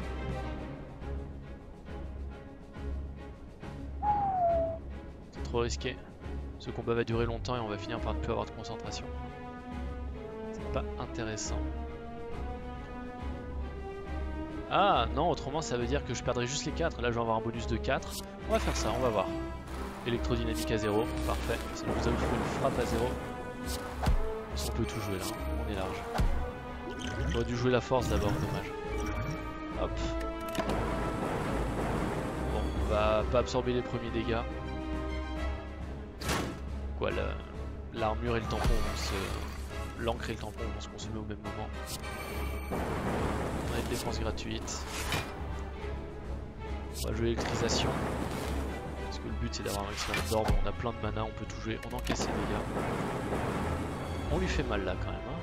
C'est trop risqué. Ce combat va durer longtemps et on va finir par ne plus avoir de concentration. Pas intéressant. Ah non, autrement ça veut dire que je perdrai juste les 4. Là je vais avoir un bonus de 4. On va faire ça, on va voir. Électrodynamique à 0, parfait. Ça nous offre une frappe à 0. On peut tout jouer là, on est large. On aurait dû jouer la force d'abord, dommage. Hop. Bon, on va pas absorber les premiers dégâts. Quoi, l'armure et le tampon vont se... L'encre et le tampon vont se consommer au même moment. On a une défense gratuite. On va jouer électrisation. Parce que le but c'est d'avoir un maximum d'ordre. On a plein de mana, on peut tout jouer. On encaisse les dégâts. On lui fait mal là quand même. Hein.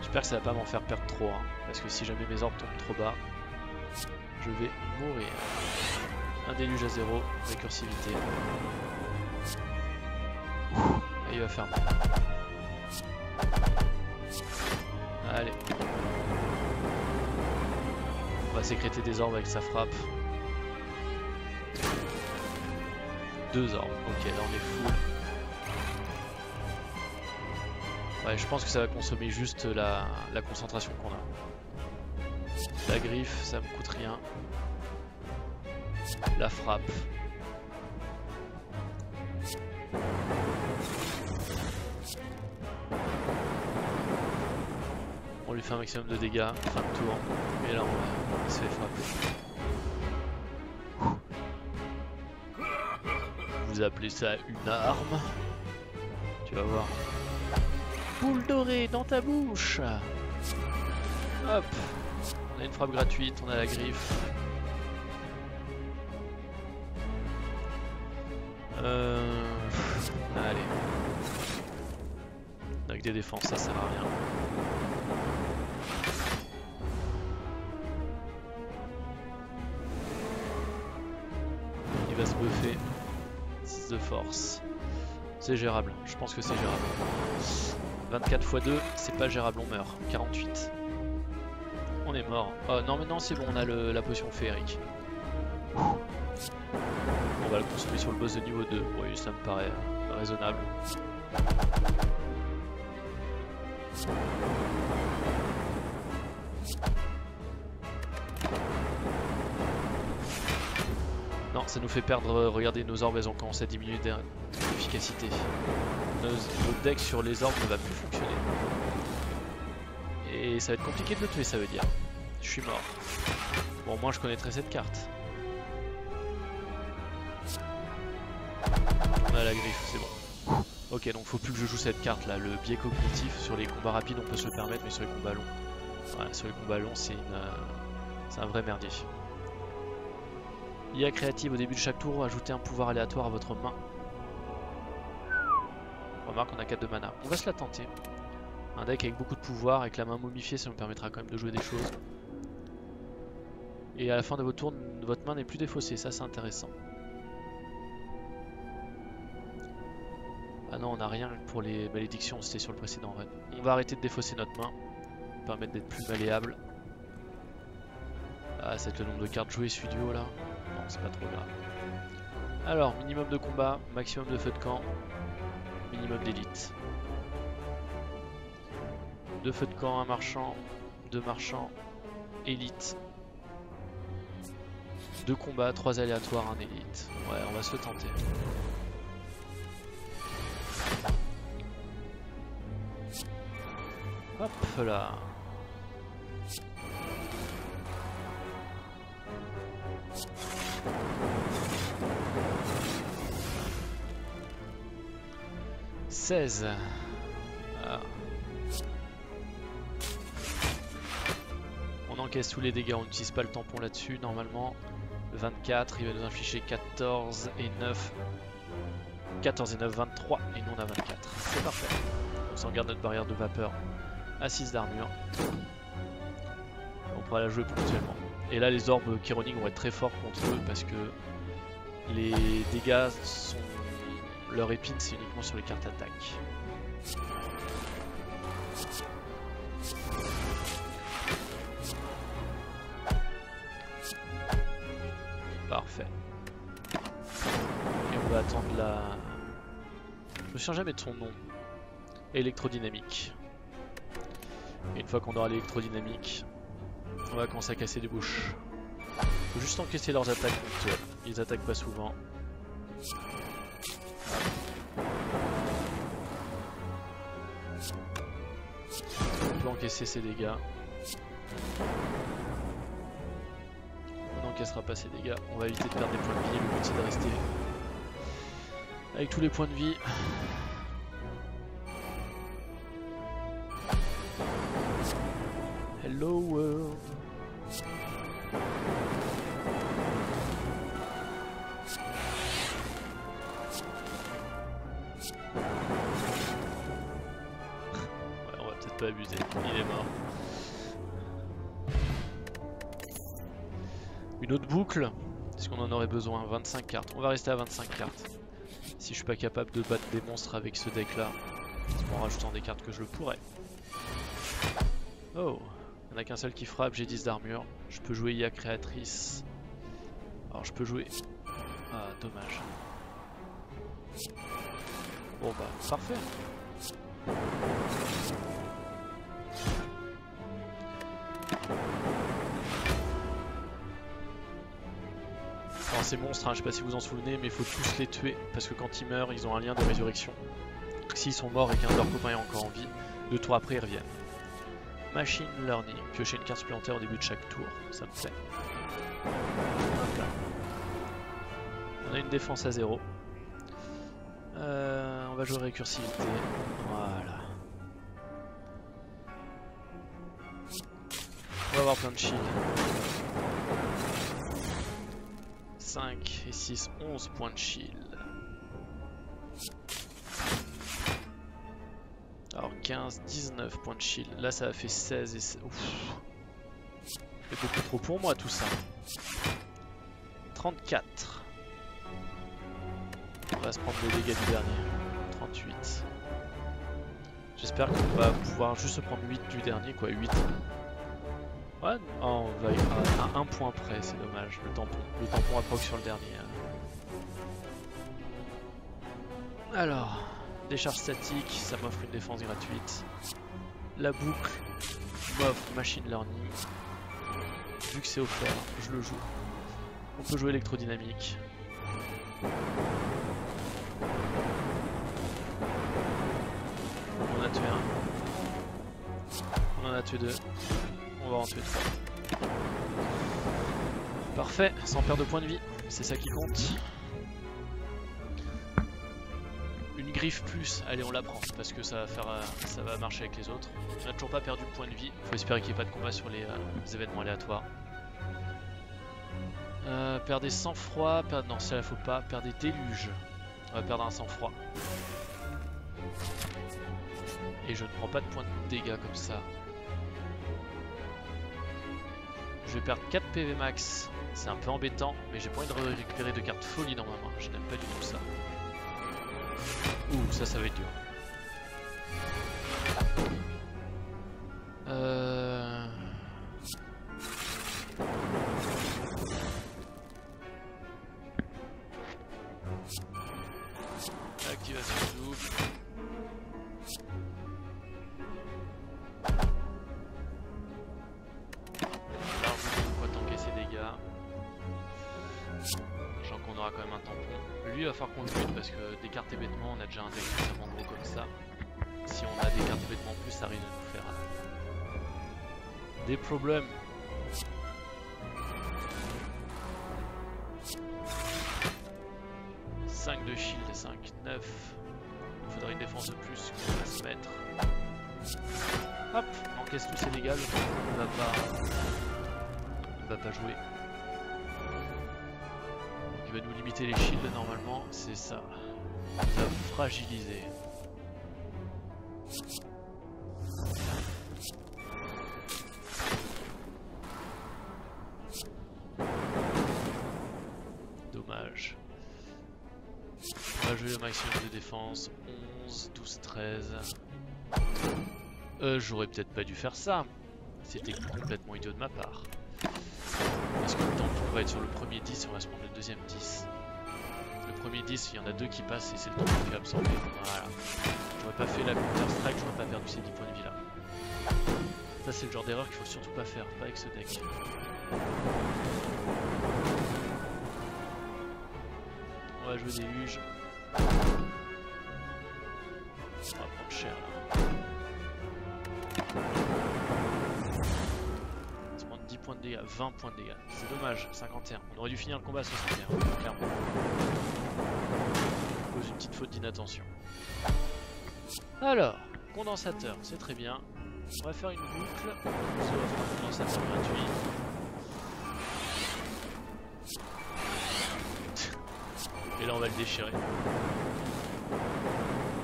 J'espère que ça va pas m'en faire perdre trop. Hein, parce que si jamais mes orbes tombent trop bas, je vais mourir. Un déluge à zéro, récursivité. Et il va faire mal. Allez. On va sécréter des orbes avec sa frappe. Deux orbes, ok là on est fou. Ouais je pense que ça va consommer juste la, la concentration qu'on a. La griffe ça me coûte rien. La frappe. On lui fait un maximum de dégâts, fin de tour, et là on, on se fait frapper. vous appelez ça une arme. Tu vas voir. Boule dorée dans ta bouche Hop On a une frappe gratuite, on a la griffe. Des défenses, ça sert à rien. Il va se buffer de force. C'est gérable, je pense que c'est gérable. 24 x 2, c'est pas gérable, on meurt. 48. On est mort. Oh non mais non c'est bon, on a la potion féerique. On va le consommer sur le boss de niveau 2. Oui, ça me paraît raisonnable. Ça nous fait perdre, euh, regardez nos orbes elles ont commencé à diminuer d'efficacité. Notre deck sur les orbes ne va plus fonctionner. Et ça va être compliqué de le tuer ça veut dire. Je suis mort. Bon moi je connaîtrais cette carte. On la griffe, c'est bon. Ok donc faut plus que je joue cette carte là, le biais cognitif sur les combats rapides on peut se le permettre mais sur les combats longs. Ouais, sur les combats longs c'est une... Euh, un vrai merdier. IA créative au début de chaque tour, ajoutez un pouvoir aléatoire à votre main. Remarque, on a 4 de mana. On va se la tenter. Un deck avec beaucoup de pouvoir, avec la main momifiée, ça nous permettra quand même de jouer des choses. Et à la fin de votre tour, votre main n'est plus défaussée, ça c'est intéressant. Ah non, on n'a rien pour les malédictions, c'était sur le précédent run. On va arrêter de défausser notre main, permettre d'être plus malléable. Ah, c'est le nombre de cartes jouées celui duo là Non, c'est pas trop grave. Alors, minimum de combat, maximum de feu de camp, minimum d'élite. Deux feux de camp, un marchand, deux marchands, élite. Deux combats, trois aléatoires, un élite. Ouais, on va se tenter. Hop là 16. Ah. On encaisse tous les dégâts, on n'utilise pas le tampon là-dessus normalement. 24, il va nous infliger 14 et 9. 14 et 9, 23 et nous on a 24. C'est parfait. On s'en garde notre barrière de vapeur à 6 d'armure. On pourra la jouer ponctuellement. Et là les orbes chironiques vont être très forts contre eux parce que les dégâts sont leur épine, c'est uniquement sur les cartes attaque. Parfait. Et on va attendre la... Je me souviens jamais de son nom. Électrodynamique. Et une fois qu'on aura l'électrodynamique, on va commencer à casser des bouches. Faut juste encaisser leurs attaques ponctuelles. Ils attaquent pas souvent. encaisser ses dégâts. On n'encaissera pas ses dégâts. On va éviter de perdre des points de vie. Le but c'est de rester avec tous les points de vie. Hello world. pas abusé, il est mort. Une autre boucle, est-ce qu'on en aurait besoin? 25 cartes, on va rester à 25 cartes. Si je suis pas capable de battre des monstres avec ce deck là, en rajoutant des cartes que je le pourrais. Oh, il a qu'un seul qui frappe, j'ai 10 d'armure. Je peux jouer IA créatrice. Alors je peux jouer... Ah, dommage. Bon bah, parfait. ces monstres, hein, je sais pas si vous en souvenez, mais il faut tous les tuer parce que quand ils meurent, ils ont un lien de résurrection. S'ils sont morts et qu'un de leurs copains est encore en vie, deux tours après ils reviennent. Machine Learning, piocher une carte supplémentaire au début de chaque tour, ça me plaît. On a une défense à zéro. Euh, on va jouer récursivité. Voilà. On va avoir plein de shields. 5 et 6, 11 points de shield. 15, 19 points de shield. Là ça a fait 16 et... Ouf. C'est beaucoup trop pour moi tout ça. 34. On va se prendre les dégâts du dernier. 38. J'espère qu'on va pouvoir juste se prendre 8 du dernier, quoi, 8. Ouais, oh, on va y à un point près, c'est dommage. Le tampon, le tampon approche sur le dernier. Hein. Alors, décharge statique, ça m'offre une défense gratuite. La boucle m'offre machine learning. Vu que c'est offert, je le joue. On peut jouer électrodynamique. On a tué un. On en a tué deux. On va en tuer trois. Parfait, sans perdre de points de vie. C'est ça qui compte. Griffe plus, allez on la prend parce que ça va faire euh, ça va marcher avec les autres. On n'a toujours pas perdu de points de vie. Faut espérer qu'il n'y ait pas de combat sur les, euh, événements aléatoires. Euh, perdez sang-froid, perdre. Non, ça la faut pas. Perdez déluge. On va perdre un sang-froid. Et je ne prends pas de points de dégâts comme ça. Je vais perdre 4 PV max. C'est un peu embêtant, mais j'ai pas envie de récupérer de cartes folie dans ma main. Je n'aime pas du tout ça. Ouh, ça, ça va être dur. Euh... un deck suffisamment gros comme ça. Si on a des cartes bêtement en plus, ça risque de nous faire euh, des problèmes. « 5 de shield, 5, 9. Il faudrait une défense de plus qu'on va se mettre. Hop, encaisse tous ces dégâts, on va pas, on va pas jouer. Donc il va nous limiter les shields normalement, c'est ça. Il va fragiliser. Dommage. On va jouer le maximum de défense. 11, 12, 13. Euh, j'aurais peut-être pas dû faire ça. C'était complètement idiot de ma part. Parce que le temps on va être sur le premier 10 et on va se prendre le deuxième 10. Le premier 10, il y en a deux qui passent et c'est le temps qu'on fait absorber. Voilà. J'aurais pas fait la Counter Strike, j'aurais pas perdu ces 10 points de vie là. Ça c'est le genre d'erreur qu'il faut surtout pas faire, pas avec ce deck. On va jouer des huges. On va prendre cher là. Dégâts, 20 points de dégâts. C'est dommage, 51. On aurait dû finir le combat à 61, clairement. Cause d'une petite faute d'inattention. Alors, condensateur, c'est très bien. On va faire une boucle. Un condensateur gratuit. Et là on va le déchirer.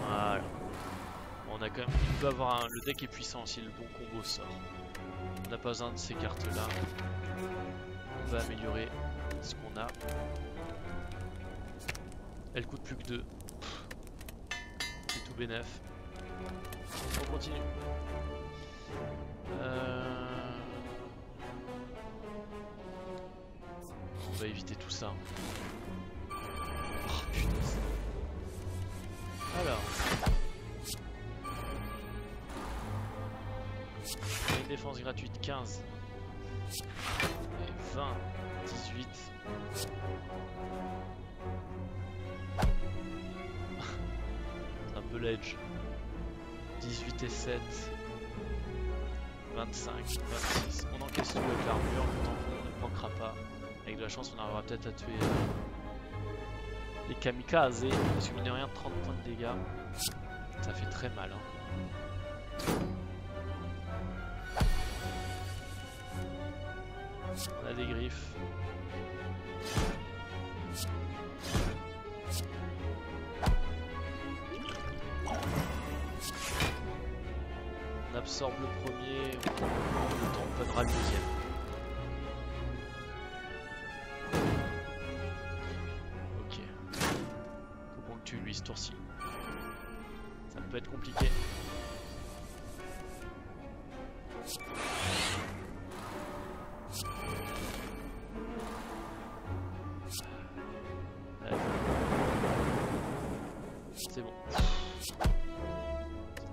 Voilà. On a quand même. Avoir. Le deck est puissant si le bon combo sort. N'a pas besoin de ces cartes là. On va améliorer ce qu'on a. Elle coûte plus que 2. C'est tout bénef. On continue. Euh... On va éviter tout ça. Oh putain. Défense gratuite 15. Et 20. 18. C'est un peu l'edge. 18 et 7. 25, 26. On encaisse tout avec l'armure, le tampon ne manquera pas. Avec de la chance, on arrivera peut-être à tuer euh, les kamikazes. Parce que mine de rien, 30 points de dégâts. Ça fait très mal. Hein. On absorbe le premier, on tamponnera le deuxième. Ok. Faut qu'on tue lui ce tour-ci. Ça peut être compliqué.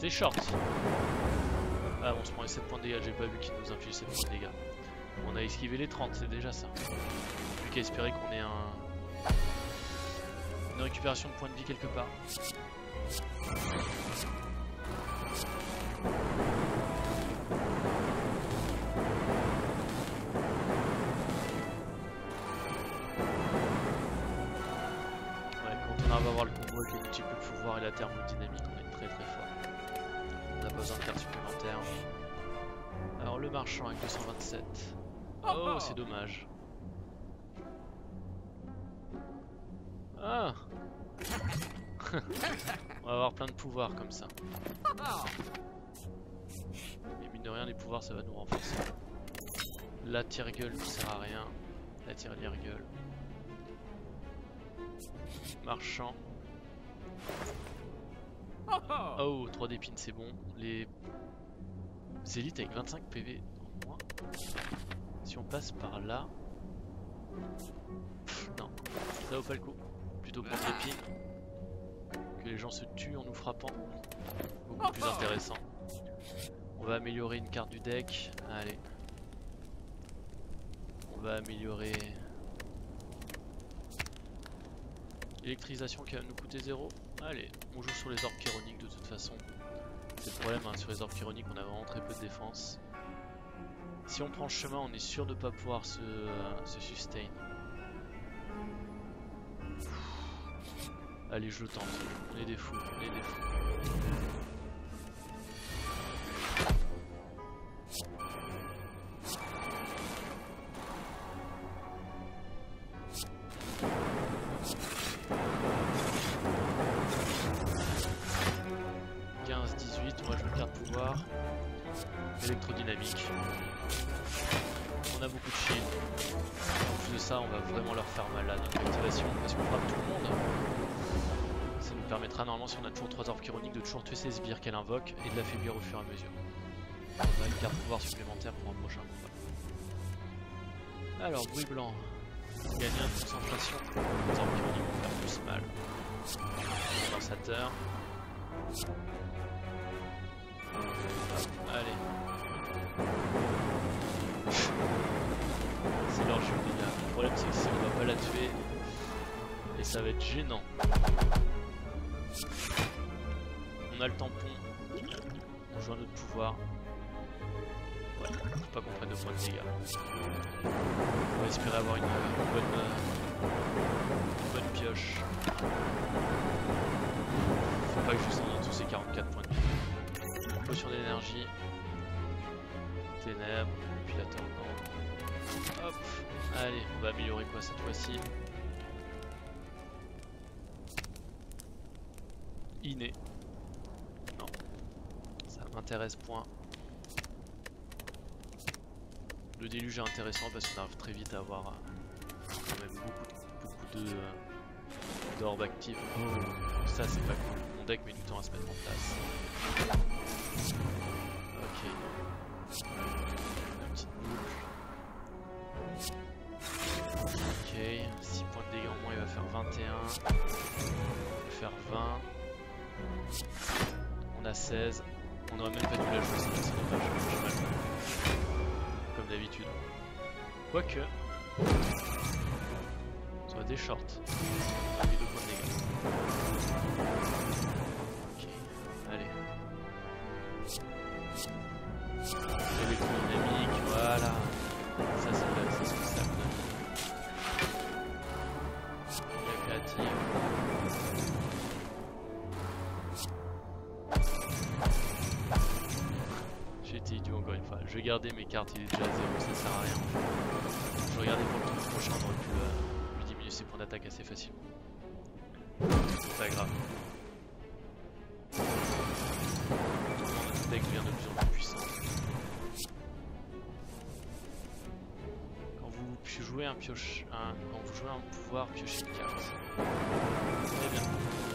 C'était short. Ah, on se prend les 7 points de dégâts, j'ai pas vu qu'il nous inflige 7 points de dégâts. On a esquivé les 30, c'est déjà ça. Plus qu'à espérer qu'on ait un... Une récupération de points de vie quelque part. Ouais, quand on arrive à voir le combo avec les multiples pouvoirs et la thermodynamique, on est très très fort. On n'a pas besoin de cartes supplémentaires. Alors le marchand avec 227. Oh, c'est dommage. Ah On va avoir plein de pouvoirs comme ça. Et mine de rien, les pouvoirs ça va nous renforcer. La tire-gueule ne sert à rien. La tire-lire-gueule. Marchand. Oh, 3 d'épines c'est bon. Les élites avec 25 PV moins. Si on passe par là. non, ça vaut pas le coup. Plutôt prendre l'épine. Que les gens se tuent en nous frappant. Beaucoup plus intéressant. On va améliorer une carte du deck. Allez. On va améliorer Électrisation qui va nous coûter 0. Allez, on joue sur les orbes chironiques de toute façon. C'est le problème, hein, sur les orbes chironiques on a vraiment très peu de défense. Si on prend le chemin, on est sûr de pas pouvoir se, euh, se sustain. Allez, je le tente. On est des fous, on est des fous. Alors, bruit blanc. Gagner une concentration. Les orbes chironiques vont faire plus mal. Condensateur. Allez. c'est leur jeu les gars. Le problème c'est que si on va pas la tuer, et ça va être gênant. On a le tampon. On joue un autre pouvoir. Ouais, faut pas qu'on prenne de points de dégâts. On va espérer avoir une, bonne, euh, bonne pioche. Faut pas que je descende dans tous ces 44 points de vie. Potion d'énergie. Ténèbres. Puis la tornade. Hop. Allez, on va améliorer quoi cette fois-ci? Inné. Non. Ça m'intéresse point. Le déluge est intéressant parce qu'on arrive très vite à avoir euh, quand même beaucoup, beaucoup de euh, d'orbes actifs. Oh, ça c'est pas cool. Mon deck met du temps à se mettre en place. Ok. Une petite boucle. Ok. 6 points de dégâts en moins, il va faire 21. Il va faire 20. On a 16. On aurait même pas dû la jouer, c'est dommage. D'habitude. Quoique. Soit des shorts. Ah oui, 2 points de dégâts. Ok, allez. Électrodynamique, voilà. Ça c'est ce que ça une fois. Je vais garder mes cartes, il est déjà à 0, ça sert à rien. Je regarder pour le tour prochain, on aurait pu euh, lui diminuer ses points d'attaque assez facilement. C'est pas grave. Notre deck devient de plus en plus puissant. Quand vous jouez un pioche, quand vous jouez un pouvoir, piochez une carte. Très bien.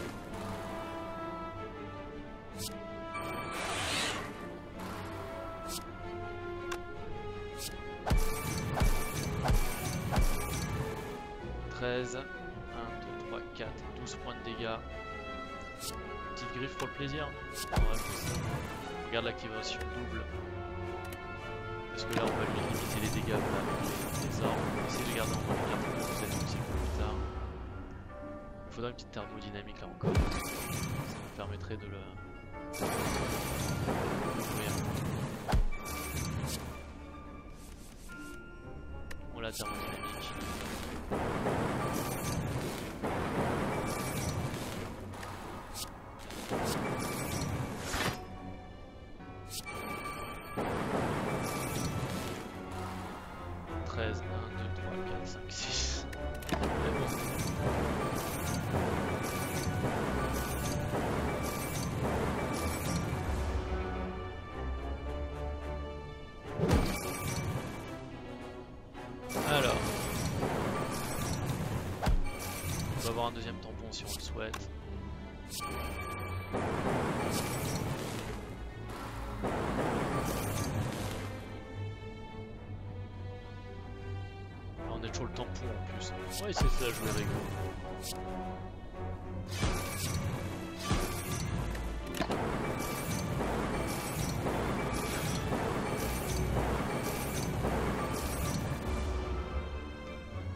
Treize. 1, 2, 3, 4, 12 points de dégâts. Petite griffe pour le plaisir. On. Regarde l'activation double. Parce que là on va lui limiter les dégâts avec les, les orbes. On va essayer de garder en les cartes vous êtes utile plus tard. faudrait une petite thermodynamique là encore. Ça nous permettrait de le. On la thermodynamique. On est toujours le tampon en plus. Ouais, c'est ça, jouer avec vous.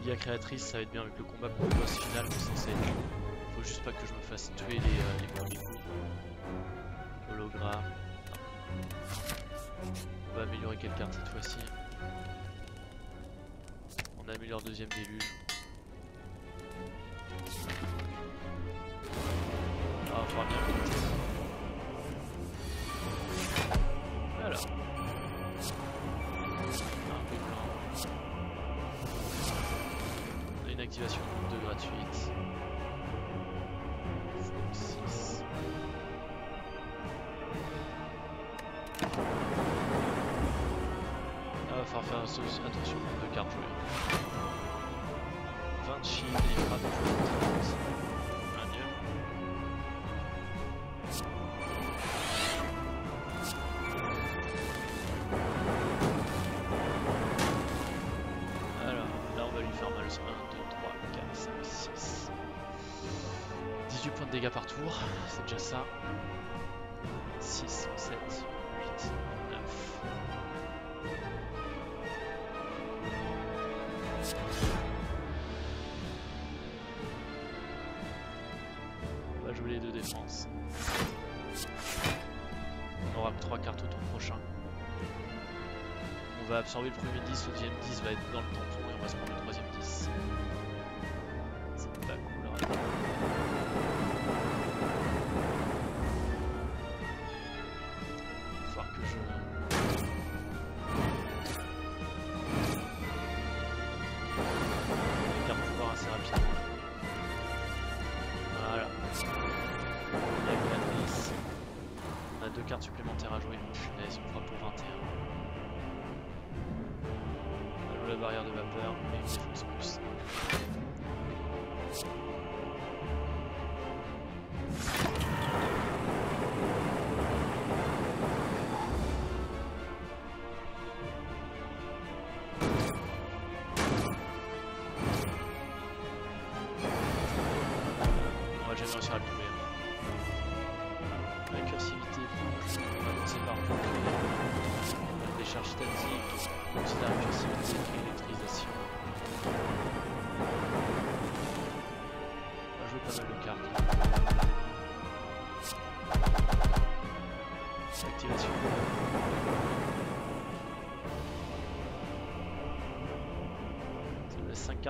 L'IA créatrice, ça va être bien avec le combat pour le boss final, mais ça c'est Faut juste pas que je me fasse tuer les, euh, les. Hologramme. On va améliorer quelle carte cette fois-ci On améliore deuxième déluge. Alors, là on va lui faire mal. 1, 2, 3, 4, 5, 6. 18 points de dégâts par tour, c'est déjà ça. 6, 7, absorber le premier 10, le deuxième 10 va être dans le tampon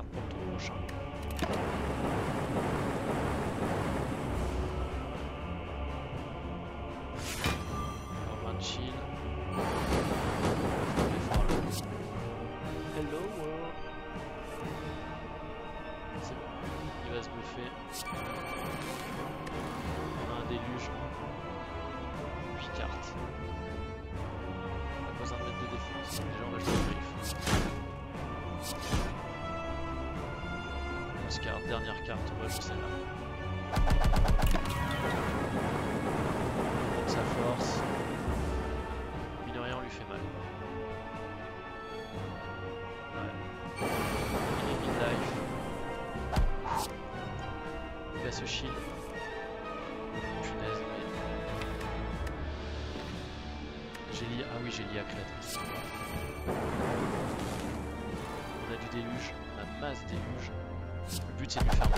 nous laisse 5 cartes pour le tour prochain. Chill. Hello. C'est bon. Il va se bouffer. On a un déluge. 8 cartes. On a besoin de mettre de défense. Déjà on va jouer le griffe. 11 cartes, dernière carte, on va jouer celle-là. Sa force. On a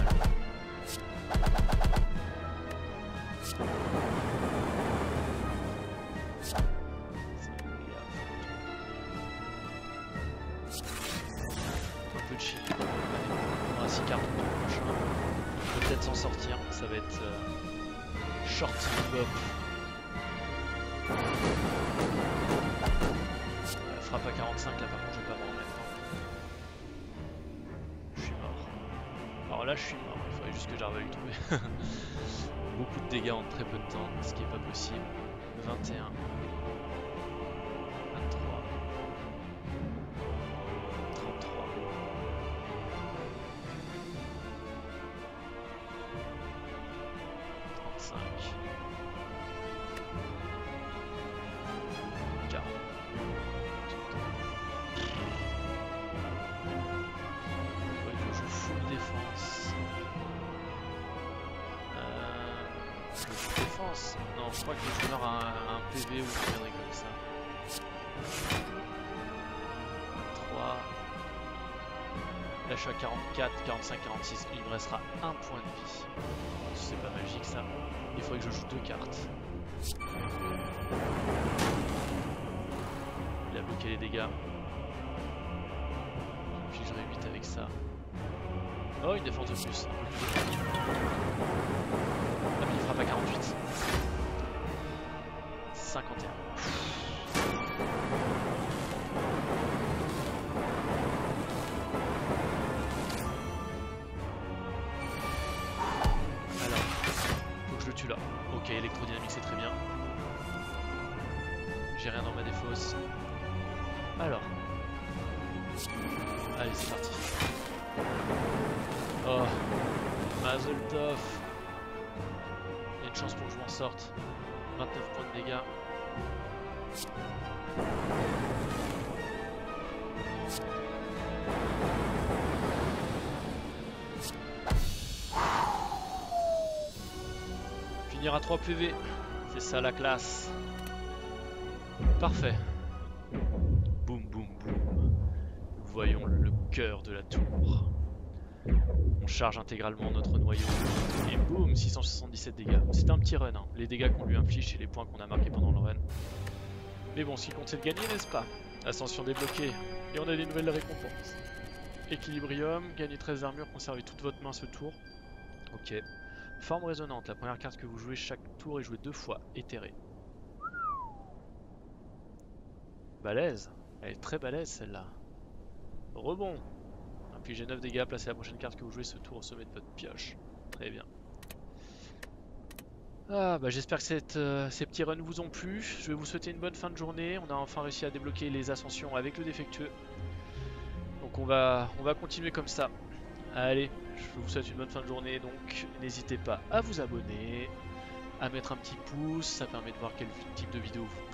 je suis mort, il faudrait juste que j'arrive à lui trouver. Beaucoup de dégâts en très peu de temps, ce qui est pas possible. 21. 44, 45, 46. Il me restera un point de vie. C'est pas magique ça. Il faudrait que je joue deux cartes. Il a bloqué les dégâts. J'infligerai 8 avec ça. Oh, une défense de plus. Ah, mais il frappe à 48. 51. Finir à 3 PV, c'est ça la classe. Parfait. Boum boum boum. Voyons le cœur de la tour. On charge intégralement notre noyau. Et boum, 677 dégâts. C'était un petit run. hein. Les dégâts qu'on lui inflige et les points qu'on a marqués pendant le run. Mais bon, ce qui compte c'est de gagner, n'est-ce pas? Ascension débloquée. Et on a des nouvelles récompenses. Équilibrium, gagner 13 armures, conserver toute votre main ce tour. Ok. Forme résonante, la première carte que vous jouez chaque tour est jouée deux fois, éthérée. Balèze. Elle est très balèze celle-là. Rebond. Infligez 9 dégâts, placez la prochaine carte que vous jouez ce tour au sommet de votre pioche. Très bien. Ah bah j'espère que euh, ces petits runs vous ont plu. Je vais vous souhaiter une bonne fin de journée. On a enfin réussi à débloquer les ascensions avec le défectueux. Donc on va, on va continuer comme ça. Allez, je vous souhaite une bonne fin de journée. Donc n'hésitez pas à vous abonner, à mettre un petit pouce. Ça permet de voir quel type de vidéo vous